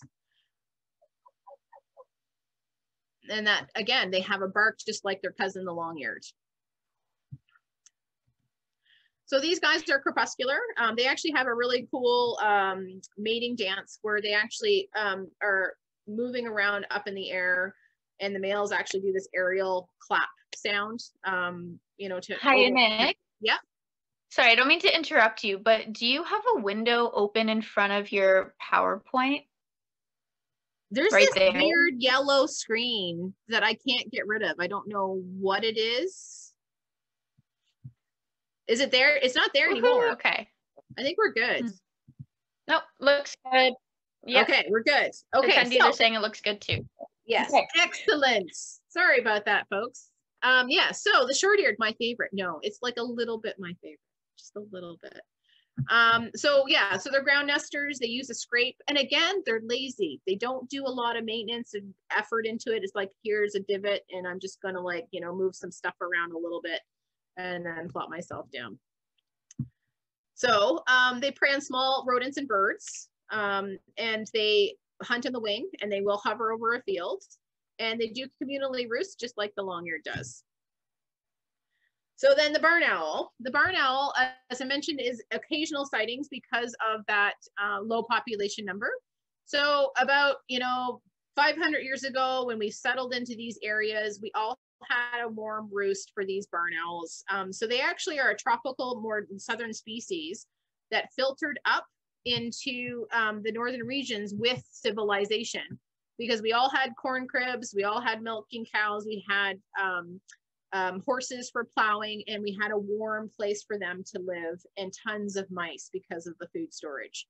And that, again, they have a bark just like their cousin, the long-eared. So these guys are crepuscular. Um, they actually have a really cool um, mating dance where they actually um, are moving around up in the air and the males actually do this aerial clap sound, um, you know, to- Hi, Nick. Yeah. Sorry, I don't mean to interrupt you, but do you have a window open in front of your PowerPoint? There's right this there. weird yellow screen that I can't get rid of. I don't know what it is. Is it there? It's not there anymore. Okay. I think we're good. Mm. Nope, looks good. Yeah. Okay, we're good. Okay. Attendees so, are saying it looks good too. Yes, okay. excellent. Sorry about that, folks. Um, yeah, so the short-eared, my favorite. No, it's like a little bit my favorite, just a little bit. Um, so yeah, so they're ground nesters. They use a scrape, and again, they're lazy. They don't do a lot of maintenance and effort into it. It's like here's a divot, and I'm just gonna like you know move some stuff around a little bit, and then plop myself down. So um, they prey on small rodents and birds, um, and they hunt in the wing, and they will hover over a field, and they do communally roost just like the long-eared does. So then the barn owl, the barn owl, uh, as I mentioned, is occasional sightings because of that uh, low population number. So about, you know, 500 years ago when we settled into these areas, we all had a warm roost for these barn owls. Um, so they actually are a tropical, more southern species that filtered up into um, the northern regions with civilization because we all had corn cribs, we all had milking cows, we had um, um, horses for plowing, and we had a warm place for them to live and tons of mice because of the food storage.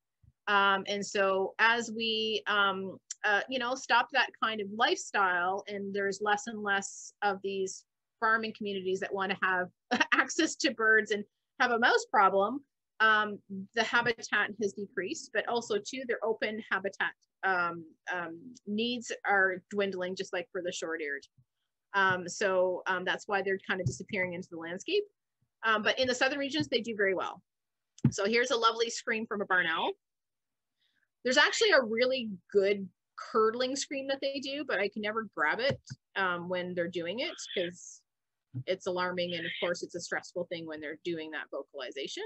Um, and so as we, um, uh, you know, stop that kind of lifestyle and there's less and less of these farming communities that want to have <laughs> access to birds and have a mouse problem, um, the habitat has decreased, but also too, their open habitat um, um, needs are dwindling just like for the short-eared. Um, so um, that's why they're kind of disappearing into the landscape. Um, but in the southern regions, they do very well. So here's a lovely scream from a barn owl. There's actually a really good curdling scream that they do, but I can never grab it when they're doing it because it's alarming. And of course, it's a stressful thing when they're doing that vocalization.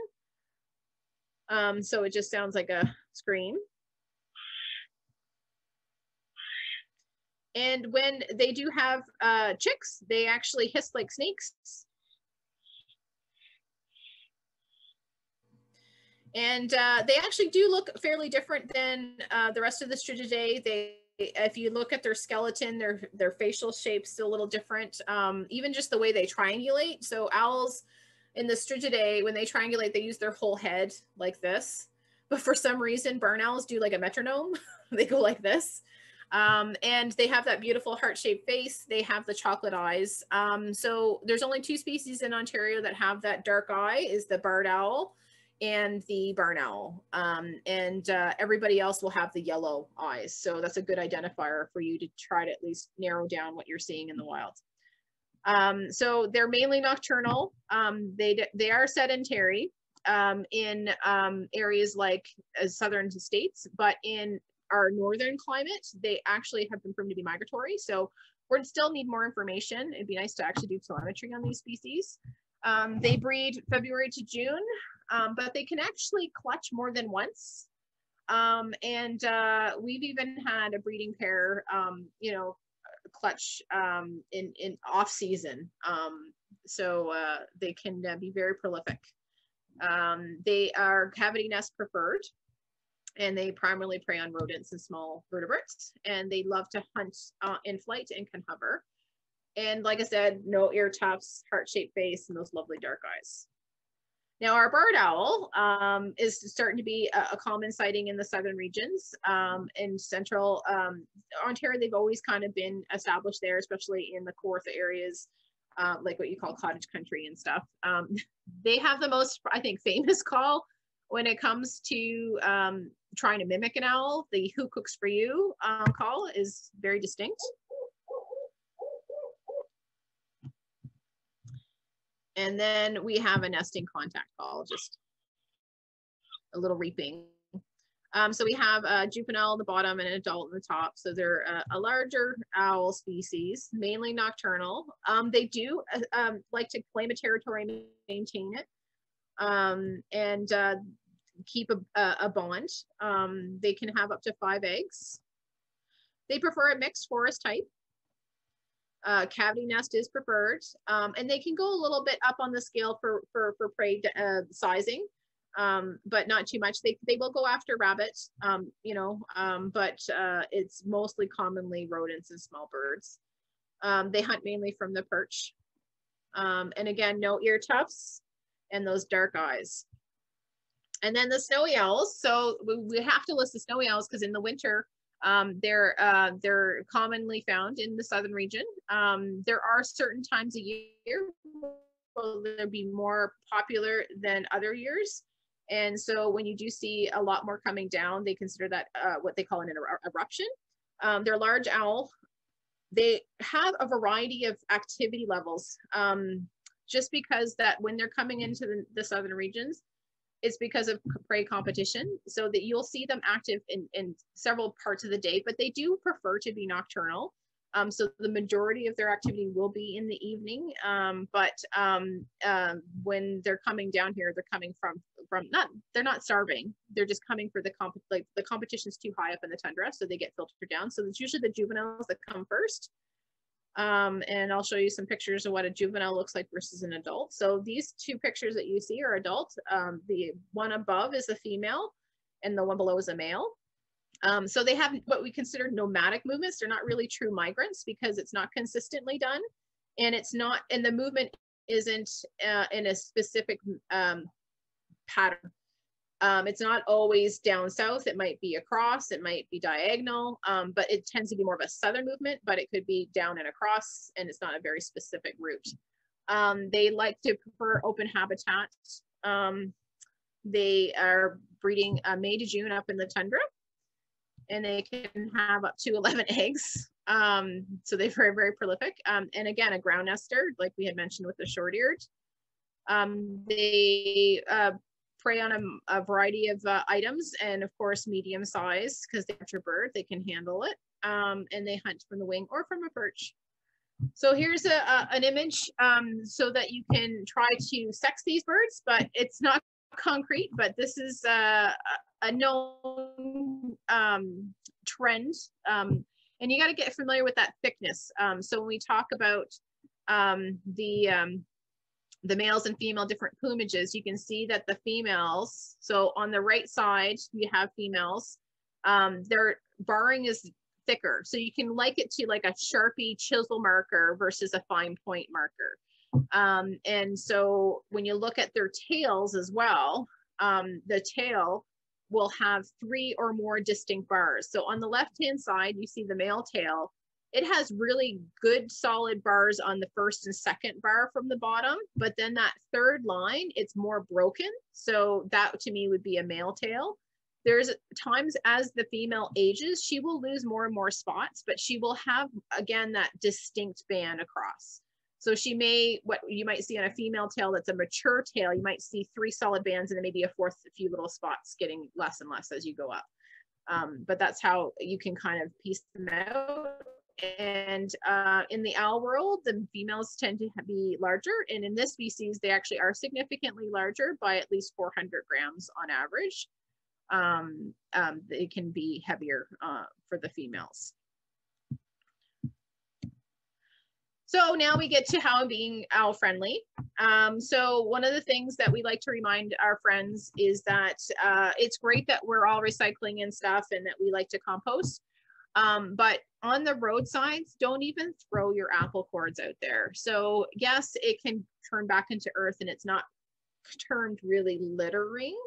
Um, so it just sounds like a scream. And when they do have uh, chicks, they actually hiss like snakes. And uh, they actually do look fairly different than uh, the rest of the Strigidae. They, if you look at their skeleton, their their facial shape's a little different. Um, even just the way they triangulate. So owls in the Strigidae, when they triangulate, they use their whole head like this. But for some reason, barn owls do like a metronome. <laughs> they go like this. Um, and they have that beautiful heart-shaped face. They have the chocolate eyes. Um, so there's only two species in Ontario that have that dark eye is the barred owl and the barn owl. Um, and uh, everybody else will have the yellow eyes. So that's a good identifier for you to try to at least narrow down what you're seeing in the wild. Um, so they're mainly nocturnal. Um, they, they are sedentary um, in um, areas like uh, southern states, but in our northern climate, they actually have been proven to be migratory. So we still need more information. It'd be nice to actually do telemetry on these species. Um, they breed February to June, um, but they can actually clutch more than once. Um, and uh, we've even had a breeding pair, um, you know, clutch um, in, in off season. Um, so uh, they can uh, be very prolific. they are cavity nest preferred and they primarily prey on rodents and small vertebrates and they love to hunt uh, in flight and can hover and like i said no ear tufts heart-shaped face and those lovely dark eyes now our barred owl um, is starting to be a, a, common sighting in the southern regions um, in central um, ontario. They've always kind of been established there especially in the Kawartha areas uh, like what you call cottage country and stuff. Um, <laughs> they have the most i think famous <laughs> call when it comes to um, trying to mimic an owl, the who cooks for you um, call is very distinct. And then we have a nesting contact call, just a little reaping. Um, so we have a juvenile on the bottom and an adult on the top. So they're a, a larger owl species, mainly nocturnal. Um, they do uh, um, like to claim a territory and maintain it. Um, and uh, keep a, a bond. Um, they can have up to five eggs. They prefer a mixed forest type. Uh, cavity nest is preferred. Um, and they can go a little bit up on the scale for, for, for prey uh, sizing, um, but not too much. They, they will go after rabbits, um, you know, um, but uh, it's mostly commonly rodents and small birds. Um, they hunt mainly from the perch. Um, and again, no ear tufts and those dark eyes. And then the snowy owls. So we have to list the snowy owls because in the winter, Um, they're uh, they're commonly found in the southern region. Um, there are certain times a year will be more popular than other years. And so when you do see a lot more coming down, they consider that uh, what they call an eruption. Um, they're large owl. They have a variety of activity levels. Um, just because that when they're coming into the, the southern regions, it's because of prey competition. So that you'll see them active in, in several parts of the day, but they do prefer to be nocturnal. Um, so the majority of their activity will be in the evening. Um, but um, uh, when they're coming down here, they're coming from from not they're not starving. They're just coming for the comp like the competition's too high up in the tundra, so they get filtered down. So it's usually the juveniles that come first. Um, and I'll show you some pictures of what a juvenile looks like versus an adult. So these two pictures that you see are adult. Um, the one above is a female and the one below is a male. Um, so they have what we consider nomadic movements. They're not really true migrants because it's not consistently done. And it's not, and the movement isn't uh, in a specific um, pattern. Um, it's not always down south. It might be across, it might be diagonal, um, but it tends to be more of a southern movement, but it could be down and across, and it's not a very specific route. Um, they like to prefer open habitat. Um, they are breeding uh, May to June up in the tundra, and they can have up to 11 <laughs> eggs. Um, so they're very, very prolific. Um, and again, a ground nester, like we had mentioned with the short-eared. they uh, prey on a, a variety of uh, items and of course medium size because they're a bird, they can handle it. Um, and they hunt from the wing or from a perch. So here's a, a an image um, so that you can try to sex these birds, but it's not concrete, but this is uh, a known um, trend. Um, and you got to get familiar with that thickness. Um, so when we talk about um, the the males and female different plumages, you can see that the females, so on the right side, you have females, um, their barring is thicker. So you can like it to like a Sharpie chisel marker versus a fine point marker. Um, and so when you look at their tails as well, um, the tail will have three or more distinct bars. So on the left-hand side, you see the male tail it has really good solid bars on the first and second bar from the bottom, but then that third line, it's more broken. So that to me would be a male tail. There's times as the female ages, she will lose more and more spots, but she will have, again, that distinct band across. So she may, what you might see on a female tail that's a mature tail, you might see three solid bands and then maybe a fourth, a few little spots getting less and less as you go up. Um, but that's how you can kind of piece them out and uh, in the owl world, the females tend to be larger. And in this species, they actually are significantly larger by at least 400 grams on average. Um, um, they can be heavier uh, for the females. So now we get to how being owl friendly. Um, so one of the things that we like to remind our friends is that uh, it's great that we're all recycling and stuff and that we like to compost. Um, but on the roadsides, don't even throw your apple cores out there. So yes, it can turn back into earth and it's not termed really littering.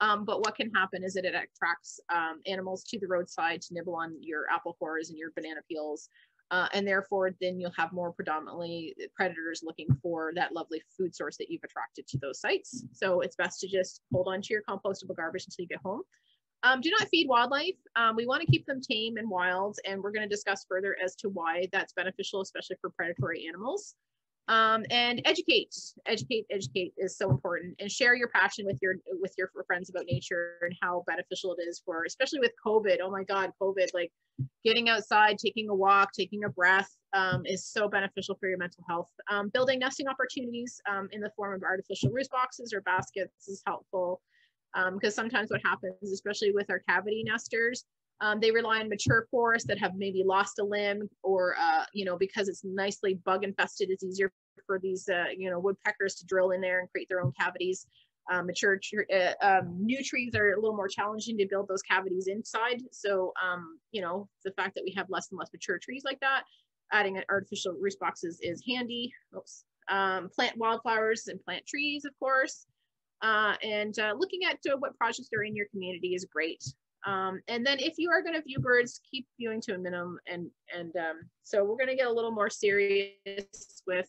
Um, but what can happen is that it attracts um, animals to the roadside to nibble on your apple cores and your banana peels. Uh, and therefore, then you'll have more predominantly predators looking for that lovely food source that you've attracted to those sites. So it's best to just hold on to your compostable garbage until you get home. Um, do not feed wildlife. Um, we want to keep them tame and wild, and we're going to discuss further as to why that's beneficial, especially for predatory animals. Um, and educate, educate, educate is so important, and share your passion with your with your friends about nature and how beneficial it is for, especially with COVID. Oh my God, COVID! Like getting outside, taking a walk, taking a breath um, is so beneficial for your mental health. Um, building nesting opportunities um, in the form of artificial roost boxes or baskets is helpful because um, sometimes what happens, especially with our cavity nesters, um, they rely on mature forests that have maybe lost a limb or, uh, you know, because it's nicely bug infested, it's easier for these, uh, you know, woodpeckers to drill in there and create their own cavities. Um, mature uh, um, new trees are a little more challenging to build those cavities inside. So, um, you know, the fact that we have less and less mature trees like that, adding artificial roost boxes is handy. Oops. Um, plant wildflowers and plant trees, of course. Uh, and uh, looking at uh, what projects are in your community is great. Um, and then if you are going to view birds, keep viewing to a minimum. And, and um, so we're going to get a little more serious with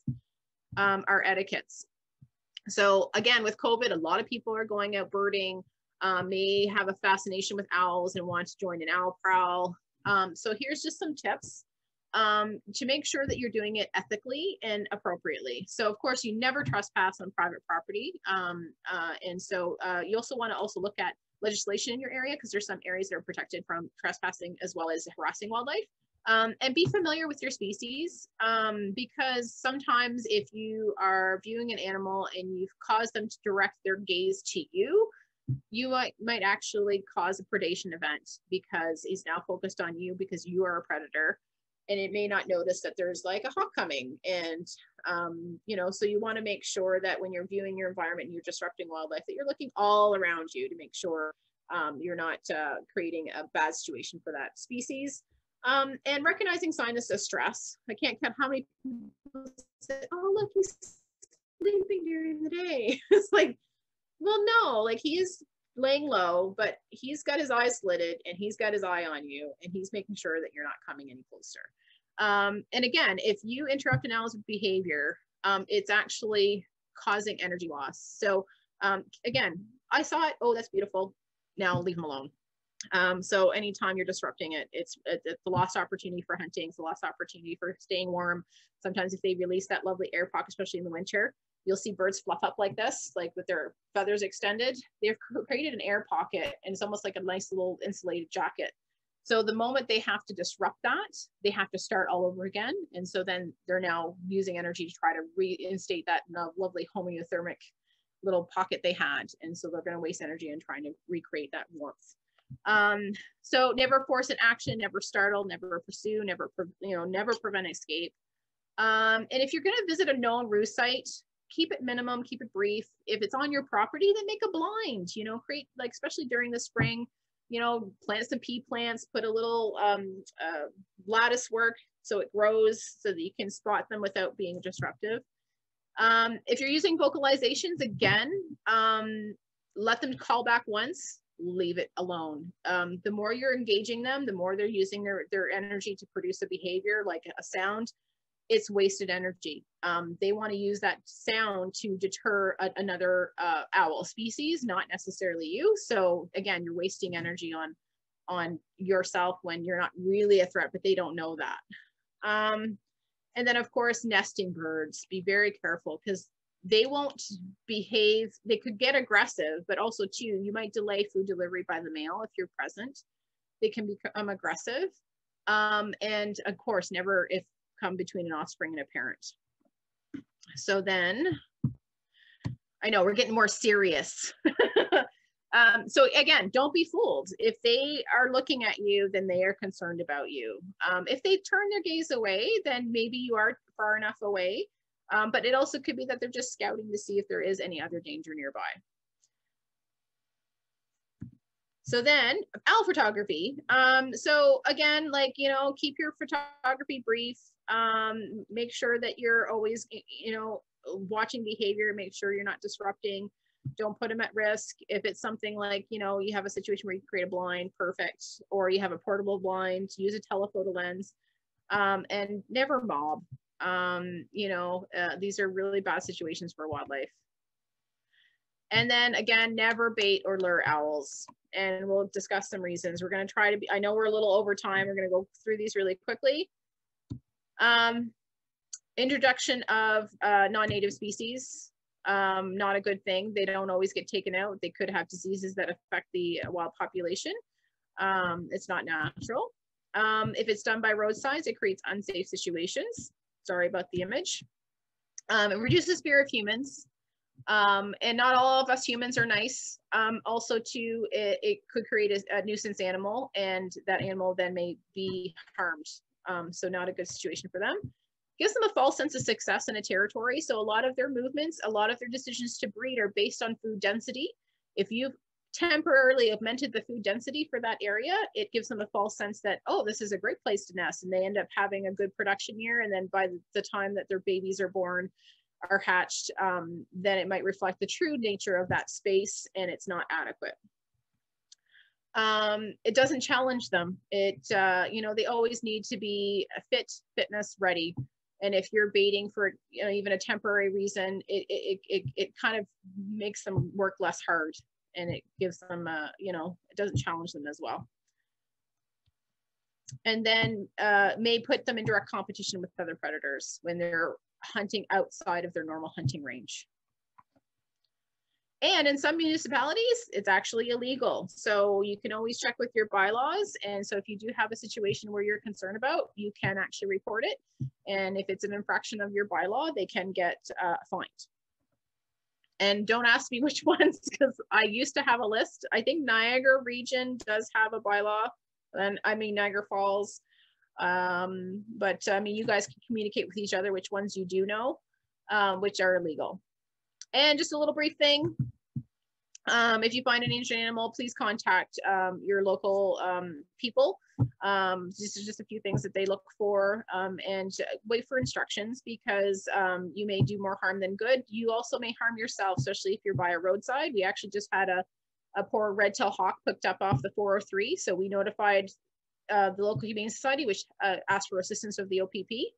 um, our etiquettes. So again, with COVID, a lot of people are going out birding, um, may have a fascination with owls and want to join an owl prowl. Um, so here's just some tips um, to make sure that you're doing it ethically and appropriately. So of course, you never trespass on private property. Um, uh, and so uh, you also want to also look at legislation in your area because there's some areas that are protected from trespassing as well as harassing wildlife. Um, and be familiar with your species um, because sometimes if you are viewing an animal and you've caused them to direct their gaze to you, you might, might actually cause a predation event because he's now focused on you because you are a predator and it may not notice that there's like a hawk coming and um, you know so you want to make sure that when you're viewing your environment and you're disrupting wildlife that you're looking all around you to make sure um, you're not uh, creating a bad situation for that species. Um, and recognizing signs of stress i can't count how many people say oh look he's sleeping during the day. <laughs> It's like well no like he's laying low but he's got his eyes slitted and he's got his eye on you and he's making sure that you're not coming any closer. Um, and again if you interrupt an owl's behavior um, it's actually causing energy loss. So um, again i saw it oh that's beautiful. Now leave him alone. Um, so anytime you're disrupting it, it's, it's a lost opportunity for hunting, it's a lost opportunity for staying warm. Sometimes if they release that lovely air pocket, especially in the winter, you'll see birds fluff up like this, like with their feathers extended. They've created an air pocket and it's almost like a nice little insulated jacket. So the moment they have to disrupt that, they have to start all over again. And so then they're now using energy to try to reinstate that lovely homeothermic little pocket they had. And so they're going to waste energy in trying to recreate that warmth. Um, so never force an action, never startle, never pursue, never, you know, never prevent escape. Um, and if you're going to visit a known roost site, keep it minimum, keep it brief. If it's on your property, then make a blind, you know, create like, especially during the spring, you know, plant some pea plants, put a little um, uh, lattice work so it grows so that you can spot them without being disruptive. Um, if you're using vocalizations, again, um, let them call back once, leave it alone. Um, the more you're engaging them, the more they're using their, their energy to produce a behavior like a sound, it's wasted energy. Um, they want to use that sound to deter a, another uh, owl species, not necessarily you. So again, you're wasting energy on on yourself when you're not really a threat, but they don't know that. Um, and then of course, nesting birds, be very careful because they won't behave, they could get aggressive, but also too, you might delay food delivery by the male if you're present. They can become aggressive. Um, and of course, never, if come between an offspring and a parent. So then, I know we're getting more serious. <laughs> um, so again, don't be fooled. If they are looking at you, then they are concerned about you. Um, if they turn their gaze away, then maybe you are far enough away. Um, but it also could be that they're just scouting to see if there is any other danger nearby. So then owl photography. Um, so again, like, you know, keep your photography brief. Um, make sure that you're always, you know, watching behavior, make sure you're not disrupting. Don't put them at risk. If it's something like, you know, you have a situation where you create a blind, perfect, or you have a portable blind, use a telephoto lens, um, and never mob. Um, you know, uh, these are really bad situations for wildlife. And then again, never bait or lure owls. And we'll discuss some reasons. We're going to try to be, I know we're a little over time. We're going to go through these really quickly. Um, introduction of uh, non-native species, um, not a good thing. They don't always get taken out. They could have diseases that affect the wild population. Um, it's not natural. Um, if it's done by roadsides, it creates unsafe situations. Sorry about the image. Um, it reduces fear of humans. Um, and not all of us humans are nice. Um, also, too, it, it could create a, a, nuisance animal, and that animal then may be harmed. Um, so, not a good situation for them. Gives them a false sense of success in a territory. So, a lot of their movements, a lot of their decisions to breed are based on food density. If you've temporarily augmented the food density for that area, it gives them a false sense that, oh, this is a great place to nest. And they end up having a good production year. And then by the time that their babies are born, are hatched, um, then it might reflect the true nature of that space and it's not adequate. Um, it doesn't challenge them. It, uh, you know, they always need to be fit, fitness ready. And if you're baiting for you know, even a temporary reason, it, it, it, it kind of makes them work less hard and it gives them, uh, you know, it doesn't challenge them as well. And then uh, may put them in direct competition with other predators when they're hunting outside of their normal hunting range. And in some municipalities, it's actually illegal. So you can always check with your bylaws. And so if you do have a situation where you're concerned about, you can actually report it. And if it's an infraction of your bylaw, they can get uh, fined. And don't ask me <laughs> which ones, because I used to have a list. I think Niagara region does have a bylaw, and I mean Niagara Falls. Um, but I mean, you guys can communicate with each other which ones you do know, um, which are illegal. And just a little brief thing. Um, if you find an injured animal, please contact um, your local um, people. Um, this is just a few things that they look for um, and wait for instructions because um, you may do more harm than good. You also may harm yourself, especially if you're by a roadside. We actually just had a, a poor red-tail hawk picked up off the 403. So we notified uh, the local humane society, which uh, asked for assistance of the OPP.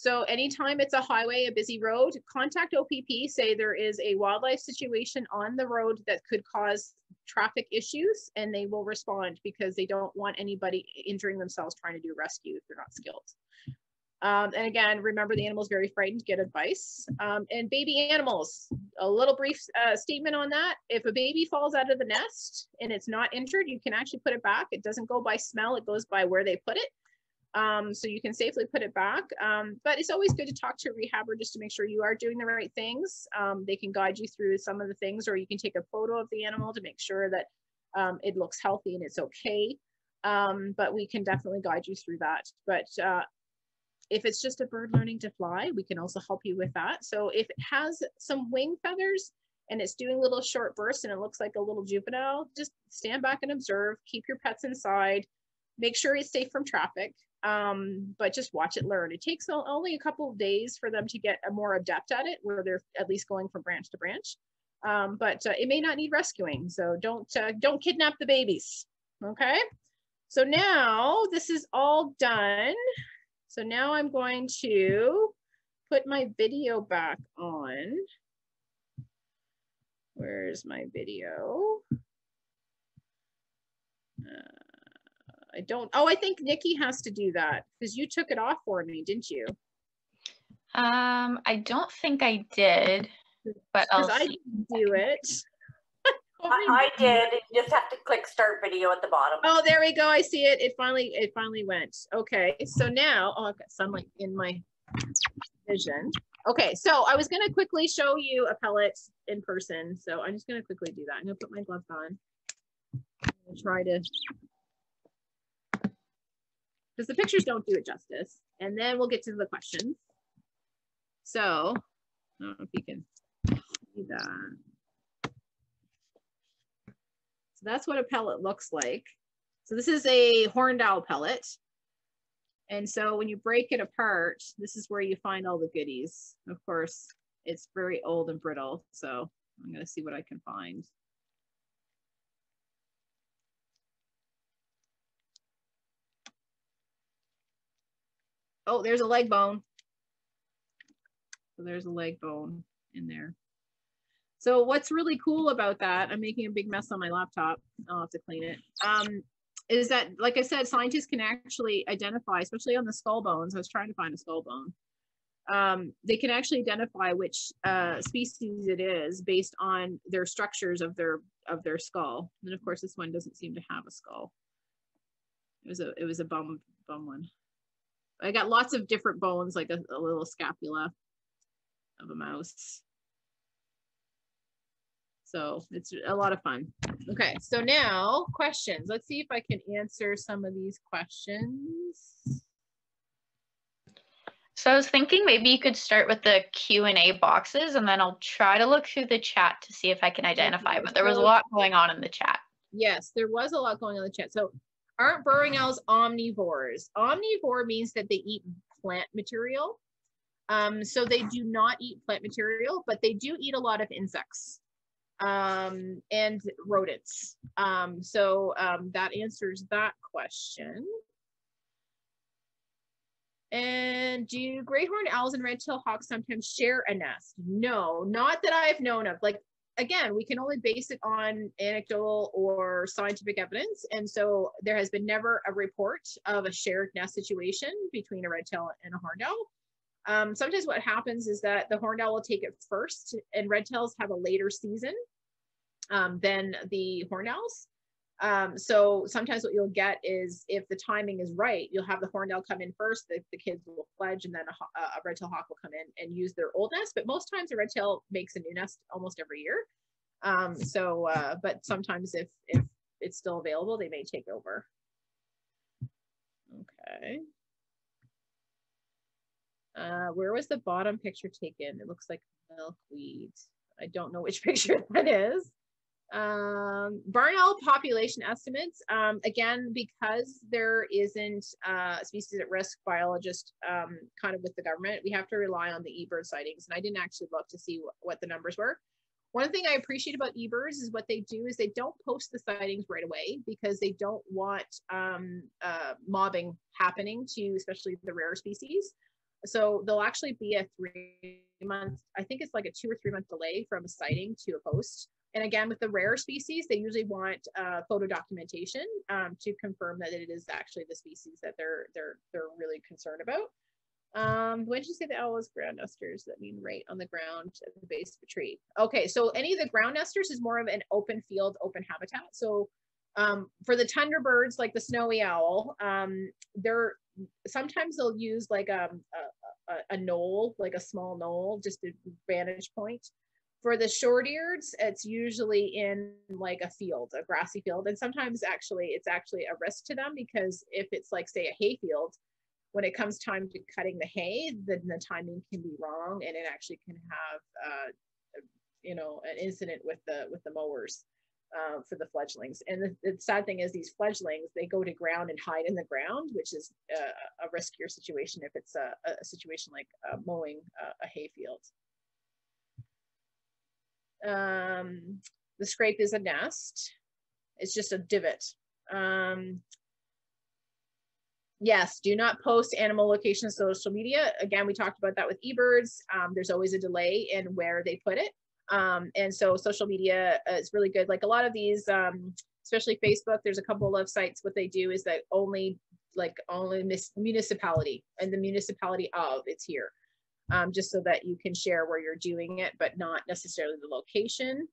So anytime it's a highway, a busy road, contact OPP, say there is a wildlife situation on the road that could cause traffic issues and they will respond because they don't want anybody injuring themselves trying to do a rescue if they're not skilled. Um, and again, remember the animal is very frightened, get advice. Um, and baby animals, a little brief uh, statement on that. If a baby falls out of the nest and it's not injured, you can actually put it back. It doesn't go by smell, it goes by where they put it. Um, so you can safely put it back. Um, but it's always good to talk to a rehabber just to make sure you are doing the right things. Um, they can guide you through some of the things, or you can take a photo of the animal to make sure that um, it looks healthy and it's okay. Um, but we can definitely guide you through that. But uh, if it's just a bird learning to fly, we can also help you with that. So if it has some wing feathers and it's doing little short bursts and it looks like a little juvenile, just stand back and observe, keep your pets inside, make sure it's safe from traffic um, but just watch it learn. It takes only a couple of days for them to get a more adept at it, where they're at least going from branch to branch. Um, but uh, it may not need rescuing, so don't uh, don't kidnap the babies. Okay. So now this is all done. So now I'm going to put my video back on. Where's my video? Uh, I don't. Oh, I think Nikki has to do that because you took it off for me, didn't you? Um, I don't think I did, but I'll I do it. <laughs> I, I, did. You just have to click start video at the bottom. Oh, there we go. I see it. It finally, it finally went. Okay. So now, oh, I've got sunlight in my vision. Okay. So I was going to quickly show you a pellet in person. So I'm just going to quickly do that. I'm going to put my gloves on. To try to because the pictures don't do it justice. And then we'll get to the questions. So, I don't know if you can see that. So that's what a pellet looks like. So this is a horned owl pellet. And so when you break it apart, this is where you find all the goodies. Of course, it's very old and brittle. So I'm gonna see what I can find. Oh, there's a leg bone. So there's a leg bone in there. So what's really cool about that, I'm making a big mess on my laptop. I'll have to clean it. Um, is that, like I said, scientists can actually identify, especially on the skull bones. I was trying to find a skull bone. Um, they can actually identify which uh, species it is based on their structures of their of their skull. And of course, this one doesn't seem to have a skull. It was a it was a bum bum one. I got lots of different bones, like a, a little scapula of a mouse. So it's a lot of fun. Okay, so now questions. Let's see if I can answer some of these questions. So I was thinking maybe you could start with the Q&A boxes and then I'll try to look through the chat to see if I can identify, but there was a lot going on in the chat. Yes, there was a lot going on in the chat. So aren't burrowing owls omnivores? Omnivore means that they eat plant material. Um, so they do not eat plant material, but they do eat a lot of insects. um, and rodents. Um, so um, that answers that question. And do great horned owls and red-tailed hawks sometimes share a nest? No, not that I've known of. Like again, we can only base it on anecdotal or scientific evidence. And so there has been never a report of a shared nest situation between a red tail and a horned owl. Um, sometimes what happens is that the horned owl will take it first and red tails have a later season um, than the horned owls. Um, so sometimes what you'll get is if the timing is right, you'll have the horned owl come in first, the, the kids will fledge, and then a, a red tail hawk will come in and use their old nest. But most times a red tail makes a new nest almost every year. Um, so, uh, but sometimes if, if it's still available, they may take over. Okay. Uh, where was the bottom picture taken? It looks like milkweed. I don't know which <laughs> picture that is. Um, barn population estimates, um, again, because there isn't uh, species at risk biologist um, kind of with the government, we have to rely on the eBird sightings. And I didn't actually look to see what, what the numbers were. One thing I appreciate about eBirds is what they do is they don't post the sightings right away because they don't want um, uh, mobbing happening to especially the rare species. So they'll actually be a three month, I think it's like a two or three month delay from a sighting to a post. And again, with the rare species, they usually want uh, photo documentation um, to confirm that it is actually the species that they're they're they're really concerned about. Um, when did you say the owl is ground nesters? That mean right on the ground at the base of a tree. Okay, so any of the ground nesters is more of an open field, open habitat. So um, for the tundra birds, like the snowy owl, um, they're sometimes they'll use like um, a, a, a knoll, like a small knoll, just a vantage point. For the short-eared, it's usually in like a field, a grassy field. And sometimes actually it's actually a risk to them because if it's like say a hay field, when it comes time to cutting the hay, then the timing can be wrong and it actually can have uh, you know an incident with the with the mowers uh, for the fledglings. And the, the, sad thing is these fledglings, they go to ground and hide in the ground, which is uh, a riskier situation if it's a, a situation like uh, mowing a hay field. Um, the scrape is a nest. It's just a divot. Um, yes, do not post animal locations to social media. Again, we talked about that with eBirds. Um, there's always a delay in where they put it. Um, and so social media is really good. Like a lot of these, um, especially Facebook, there's a couple of sites, what they do is that only like only municipality and the municipality of it's here um, just so that you can share where you're doing it, but not necessarily the location.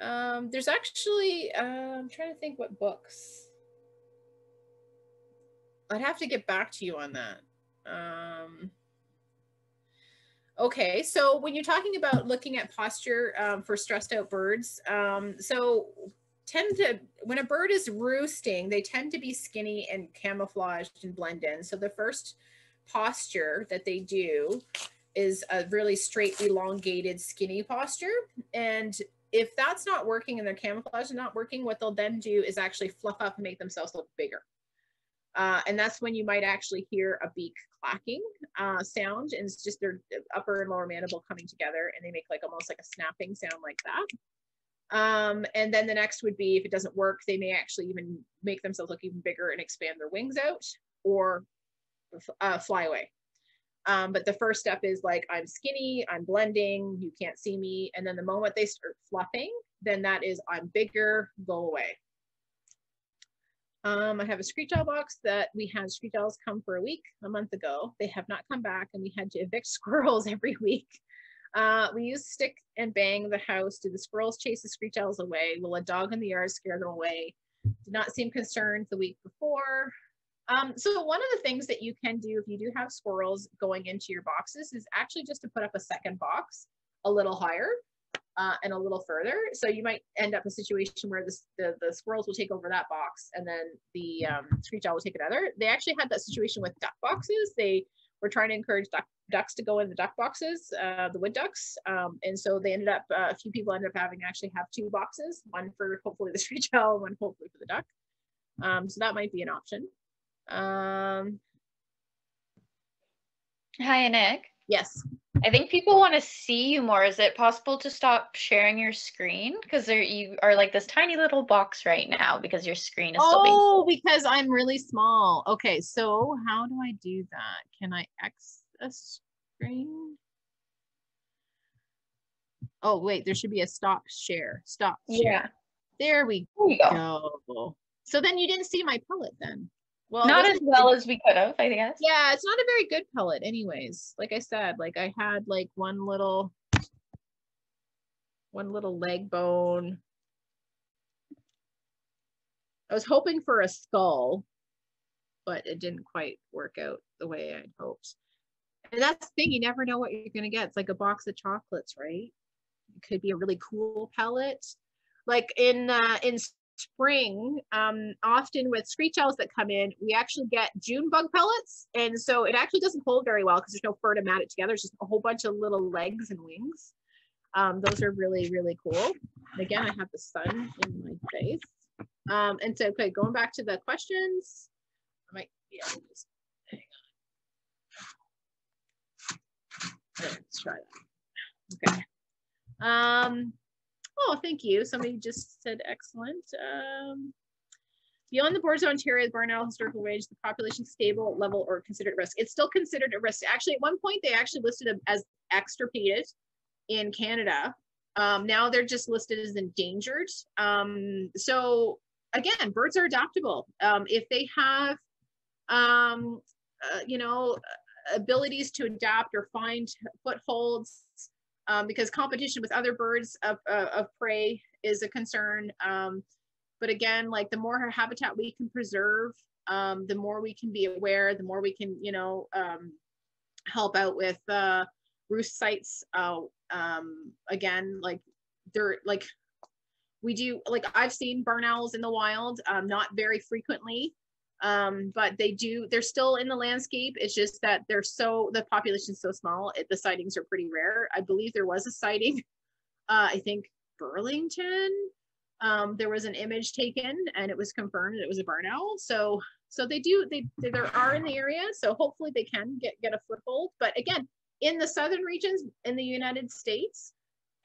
Um, um, there's actually, uh, I'm trying to think what books. I'd have to get back to you on that. Um, okay, so when you're talking about looking at posture um, for stressed out birds, um, so tend to when a bird is roosting they tend to be skinny and camouflaged and blend in. So the first posture that they do is a really straight elongated skinny posture. And if that's not working and their camouflage is not working what they'll then do is actually fluff up and make themselves look bigger. Uh, and that's when you might actually hear a beak clacking uh, sound. And it's just their upper and lower mandible coming together and they make like almost like a snapping sound like that um, and then the next would be if it doesn't work, they may actually even make themselves look even bigger and expand their wings out or uh, fly away. Um, but the first step is like, I'm skinny, I'm blending, you can't see me. And then the moment they start fluffing, then that is, I'm bigger, go away. Um, I have a screech owl box that we had screech owls come for a week a month ago. They have not come back and we had to evict <laughs> squirrels every week uh, we use stick and bang the house. Do the squirrels chase the screech owls away? Will a dog in the yard scare them away? Did not seem concerned the week before. Um, so one of the things that you can do if you do have squirrels going into your boxes is actually just to put up a second box a little higher uh, and a little further. So you might end up a situation where the, the, the squirrels will take over that box and then the um, screech owl will take another. They actually had that situation with duck boxes. They were trying to encourage duck ducks to go in the duck boxes, uh, the wood ducks. Um, and so they ended up, uh, a few people ended up having actually have two boxes, one for hopefully the <laughs> screech owl, one hopefully for the duck. Um, so that might be an option. Um, Hi, Nick. Yes. I think people want to see you more. Is it possible to stop sharing your screen? Because you are like this tiny little box right now because your screen is still. Oh, because I'm really small. Okay, so how do I do that? Can I X a screen? Oh, wait, there should be a stop share. Stop share. Yeah. There we There go. go. So then you didn't see my pellet then. Well, Not as well as we could have, I guess. yeah, it's not a very good pellet anyways. Like I said, like I had like one little one little leg bone. I was hoping for a skull, but it didn't quite work out the way I'd hoped. And that's the thing, you never know what you're gonna get. It's like a box of chocolates, right? It could be a really cool pellet. Like in uh in spring, um, often with screech owls that come in, we actually get June bug pellets. And so it actually doesn't hold very well because there's no fur to mat it together. It's just a whole bunch of little legs and wings. Um, those are really, really cool. And again, I have the sun in my face. Um, and so, okay, going back to the questions, I might be able to just hang on. Let's try that. Okay. Um, Oh, thank you. Somebody just said excellent. Um, beyond the borders of Ontario, the barn owl historical range, the population stable level or considered risk. It's still considered a risk. Actually, at one point they actually listed them as extirpated in Canada. Um, now they're just listed as endangered. Um, so again, birds are adaptable. Um, if they have, um, uh, you know, abilities to adapt or find footholds um, because competition with other birds of, uh, of prey is a concern. Um, but again, like the more habitat we can preserve, um, the more we can be aware, the more we can, you know, um, help out with uh, roost sites. Uh, um, again, like they're like, we do, like I've seen barn owls in the wild, um, not very frequently, um but they do they're still in the landscape it's just that they're so the population's so small it, the sightings are pretty rare. I believe there was a sighting <laughs> uh i think burlington. Um there was an image taken and it was confirmed it was a barn owl so so they do they they there are in the area so hopefully they can get get a foothold. But again in the southern regions in the united states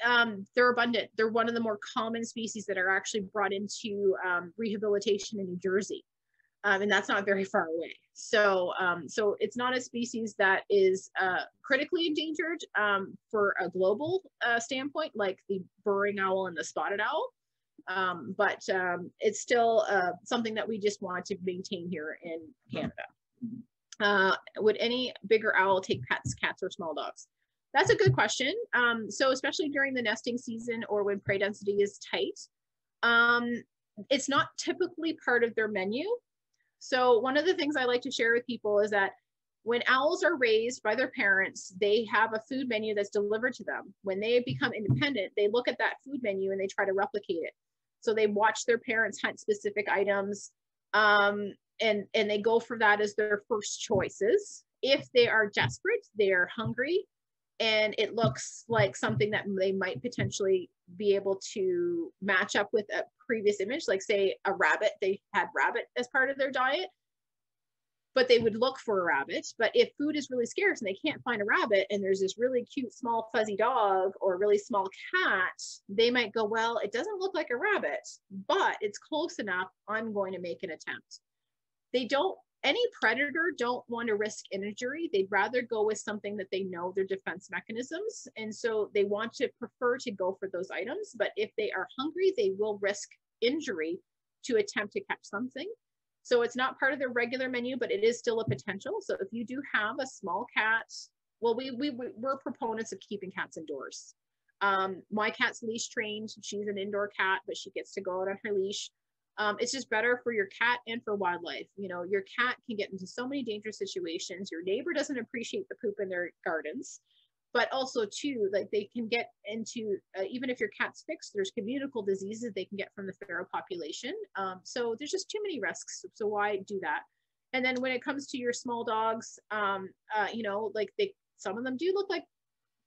um, they're abundant. They're one of the more common species that are actually brought into um, rehabilitation in New Jersey um, and that's not very far away. So, um, so it's not a species that is uh, critically endangered um, for a global uh, standpoint, like the burrowing owl and the spotted owl. Um, but um, it's still uh, something that we just want to maintain here in Canada. Uh, would any bigger owl take pets, cats, or small dogs? That's a good question. Um, so especially during the nesting season or when prey density is tight, it's not typically part of their menu. So one of the things I like to share with people is that when owls are raised by their parents, they have a food menu that's delivered to them. When they become independent, they look at that food menu and they try to replicate it. So they watch their parents hunt specific items um, and, and they go for that as their first choices. If they are desperate, they are hungry, and it looks like something that they might potentially be able to match up with a previous image, like say a rabbit, they had rabbit as part of their diet, but they would look for a rabbit. But if food is really scarce and they can't find a rabbit and there's this really cute small fuzzy dog or really small cat, they might go, well, it doesn't look like a rabbit, but it's close enough, I'm going to make an attempt. They don't any predator don't want to risk injury. They'd rather go with something that they know their defense mechanisms. And so they want to prefer to go for those items. But if they are hungry, they will risk injury to attempt to catch something. So it's not part of their regular menu, but it is still a potential. So if you do have a small cat, well, we, we, we're proponents of keeping cats indoors. Um, my cat's leash trained. She's an indoor cat, but she gets to go out on her leash um, it's just better for your cat and for wildlife. You know, your cat can get into so many dangerous situations. Your neighbor doesn't appreciate the poop in their gardens, but also too, like they can get into, uh, even if your cat's fixed, there's communicable diseases they can get from the feral population. Um, so there's just too many risks. So why do that? And then when it comes to your small dogs, um, uh, you know, like they, some of them do look like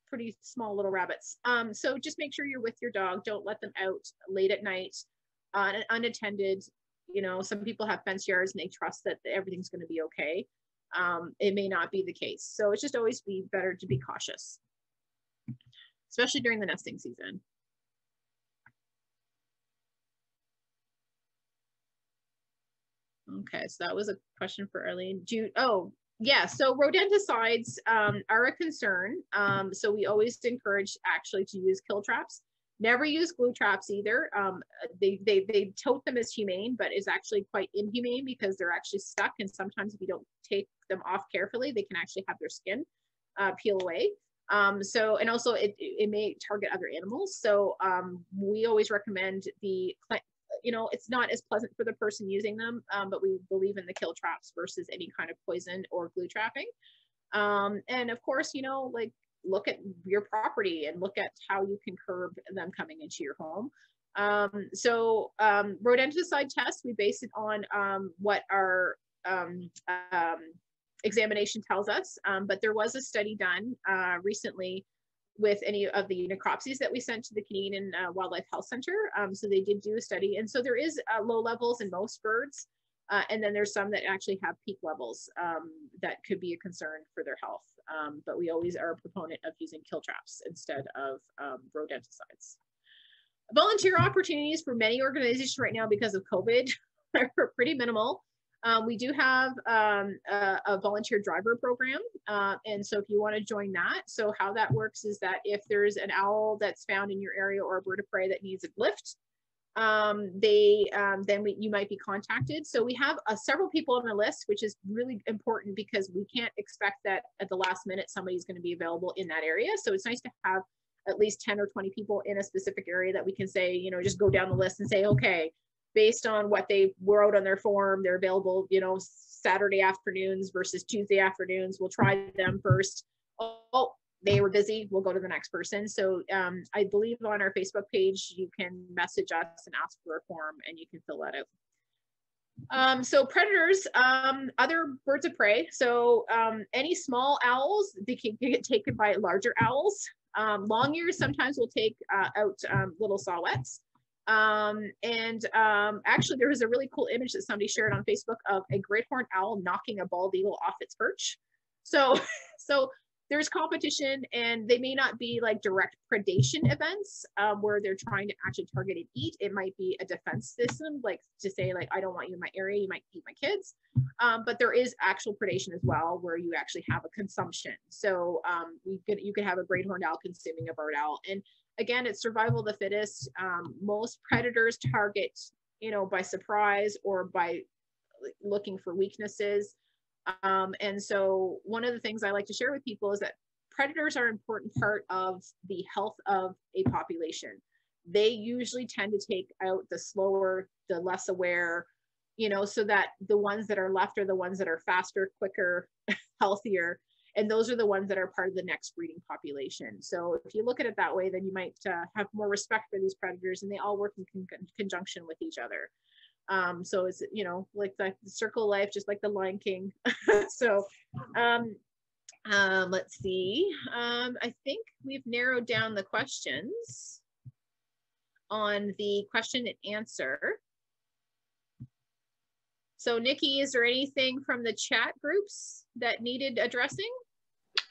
pretty small little rabbits. Um, so just make sure you're with your dog. Don't let them out late at night uh, unattended. You know, some people have fence yards and they trust that everything's going to be okay. um, it may not be the case. So it's just always be better to be cautious, especially during the nesting season. Okay, so that was a question for Arlene. Do oh yeah, so rodenticides um, are a concern. Um, so we always encourage actually to use kill traps. Never use glue traps either. Um, they, they, they tote them as humane, but is actually quite inhumane because they're actually stuck. And sometimes if you don't take them off carefully, they can actually have their skin uh, peel away. Um, so, and also it, it may target other animals. So um, we always recommend the, you know, it's not as pleasant for the person using them, um, but we believe in the kill traps versus any kind of poison or glue trapping. Um, and of course, you know, like look at your property and look at how you can curb them coming into your home. Um, so um, rodenticide test, we base it on um, what our um, um, examination tells us, um, but there was a study done uh, recently with any of the necropsies that we sent to the Canadian uh, Wildlife Health Center. so they did do a study. And so there is uh, low levels in most birds. Uh, and then there's some that actually have peak levels that could be a concern for their health um, but we always are a proponent of using kill traps instead of um, rodenticides. Volunteer opportunities for many organizations right now because of COVID <laughs> are pretty minimal. Um, we do have um, a, a, volunteer driver program. Uh, and so if you want to join that, so how that works is that if there's an owl that's found in your area or a bird of prey that needs a lift, um, they um, then we, you might be contacted. So we have uh, several people on the list, which is really important because we can't expect that at the last minute somebody's going to be available in that area. So it's nice to have at least 10 or 20 people in a specific area that we can say, you know, just go down the list and say, okay, based on what they wrote on their form, they're available, you know, Saturday afternoons versus Tuesday afternoons. We'll try them first. Oh, they were busy, we'll go to the next person. So um, I believe on our Facebook page, you can message us and ask for a form and you can fill that out. Um, so predators, um, other birds of prey. So um, any small owls, they can get taken by larger owls. Um, long ears sometimes will take uh, out little saw-whets. Um, and um, actually there was a really cool image that somebody shared on Facebook of a great horned owl knocking a bald eagle off its perch. So, <laughs> so there's competition and they may not be like direct predation events um, where they're trying to actually target and eat. It might be a defense system, like to say like, I don't want you in my area, you might eat my kids. Um, but there is actual predation as well, where you actually have a consumption. So um, we could, you could have a great horned owl consuming a bird owl. And again, it's survival of the fittest. Um, most predators target, you know, by surprise or by looking for weaknesses. Um, and so one of the things I like to share with people is that predators are an important part of the health of a population. They usually tend to take out the slower, the less aware, you know, so that the ones that are left are the ones that are faster, quicker, <laughs> healthier. And those are the ones that are part of the next breeding population. So if you look at it that way, then you might uh, have more respect for these predators and they all work in con conjunction with each other. Um, so it's, you know, like the, circle life, just like the Lion King. <laughs> so um, um, let's see. Um, I think we've narrowed down the questions on the question and answer. So Nikki, is there anything from the chat groups that needed addressing?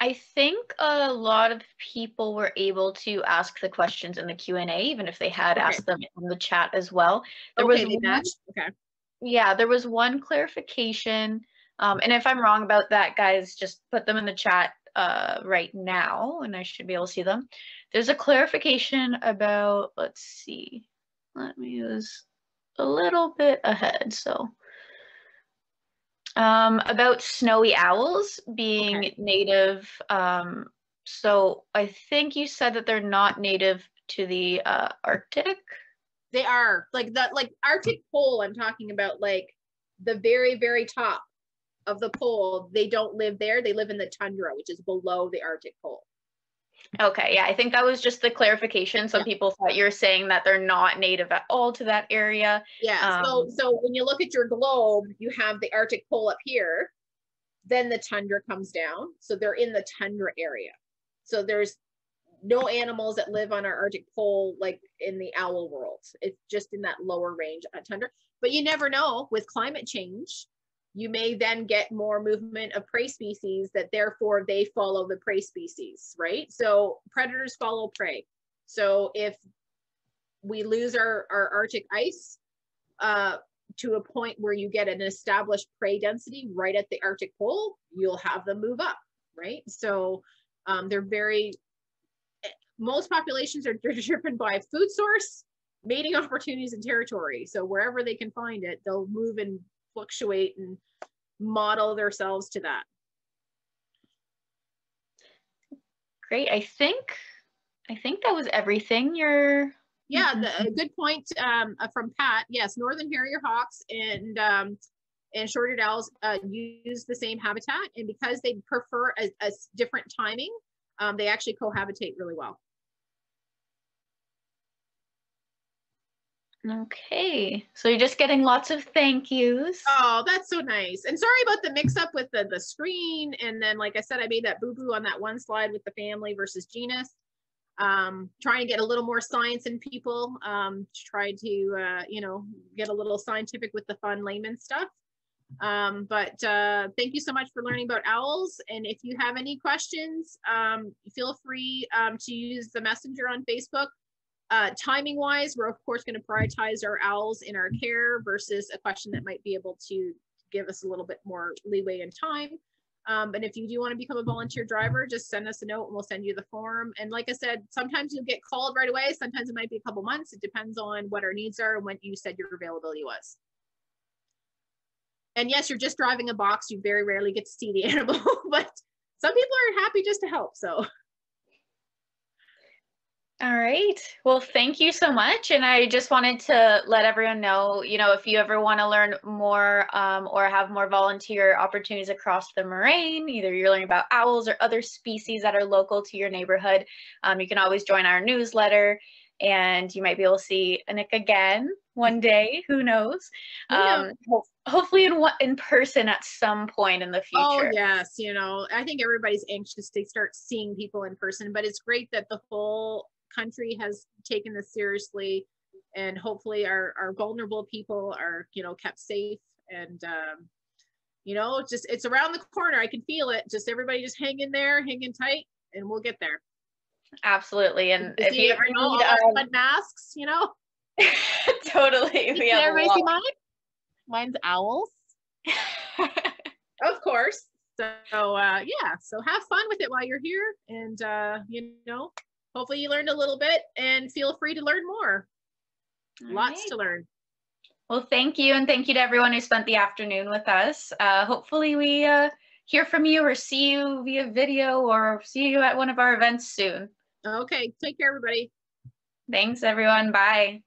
I think a lot of people were able to ask the questions in the Q and A, even if they had okay. asked them in the chat as well. There okay, was one, okay. Yeah, there was one clarification, um, and if I'm wrong about that, guys, just put them in the chat uh, right now, and I should be able to see them. There's a clarification about. Let's see. Let me use a little bit ahead. So um, about snowy owls being okay. native. Um, so I think you said that they're not native to the uh, Arctic. They are like the like Arctic pole. I'm talking about like the very very top of the pole. They don't live there. They live in the tundra, which is below the Arctic pole. Okay, yeah, I think that was just the clarification. Some yeah. people thought you're saying that they're not native at all to that area. Yeah. Um, so so when you look at your globe, you have the Arctic pole up here, then the tundra comes down. So they're in the tundra area. So there's no animals that live on our Arctic pole like in the owl world. It's just in that lower range at tundra. But you never know with climate change you may then get more movement of prey species that therefore they follow the prey species, right? So predators follow prey. So if we lose our, our Arctic ice uh, to a point where you get an established prey density right at the Arctic pole, you'll have them move up, right? So um, they're very, most populations are <laughs> driven by food source, mating opportunities and territory. So wherever they can find it, they'll move and fluctuate and model themselves to that. Great. I think I think that was everything. You're yeah, the, a good point um, uh, from Pat. Yes, northern harrier hawks and um, and short-eared owls uh, use the same habitat, and because they prefer a, a different timing, um, they actually cohabitate really well. Okay, so you're just getting lots of thank yous. Oh, that's so nice. And sorry about the mix up with the, the screen. And then, like I said, I made that boo-boo on that one slide with the family versus genus. Um, trying to get a little more science in people, um, to try to, uh, you know, get a little scientific with the fun layman stuff. Um, but uh, thank you so much for learning about owls. And if you have any questions, um, feel free um, to use the messenger on Facebook uh, timing wise, we're of course going to prioritize our owls in our care versus a question that might be able to give us a little bit more leeway in time. Um, and if you do want to become a volunteer driver, just send us a note and we'll send you the form. And like I said, sometimes you'll get called right away. Sometimes it might be a couple months. It depends on what our needs are and when you said your availability was. And yes, you're just driving a box. You very rarely get to see the <laughs> animal, but some people are happy just to help. So. All right. Well, thank you so much. And I just wanted to let everyone know, you know, if you ever want to learn more um, or have more volunteer opportunities across the moraine, either you're learning about owls or other species that are local to your neighborhood, um, you can always join our newsletter and you might be able to see Anik again one day. Who knows? Um, ho hopefully in in person at some point in the oh, future. Oh yes, you know, I think everybody's anxious to start seeing people in person, but it's great that the whole country has taken this seriously and hopefully our, our vulnerable people are you know kept safe and um, you know just it's around the corner. I can feel it. Just everybody just hang in there hanging tight and we'll get there. Absolutely. And if you ever need um, masks you know? <laughs> Totally. We everybody see mine? Mine's owls. <laughs> Of course. So uh yeah. So have fun with it while you're here and uh you know hopefully you learned a little bit and feel free to learn more. All Lots right. to learn. Well, thank you. And thank you to everyone who spent the afternoon with us. Uh, hopefully we uh, hear from you or see you via video or see you at one of our events soon. Okay. Take care, everybody. Thanks, everyone. Bye.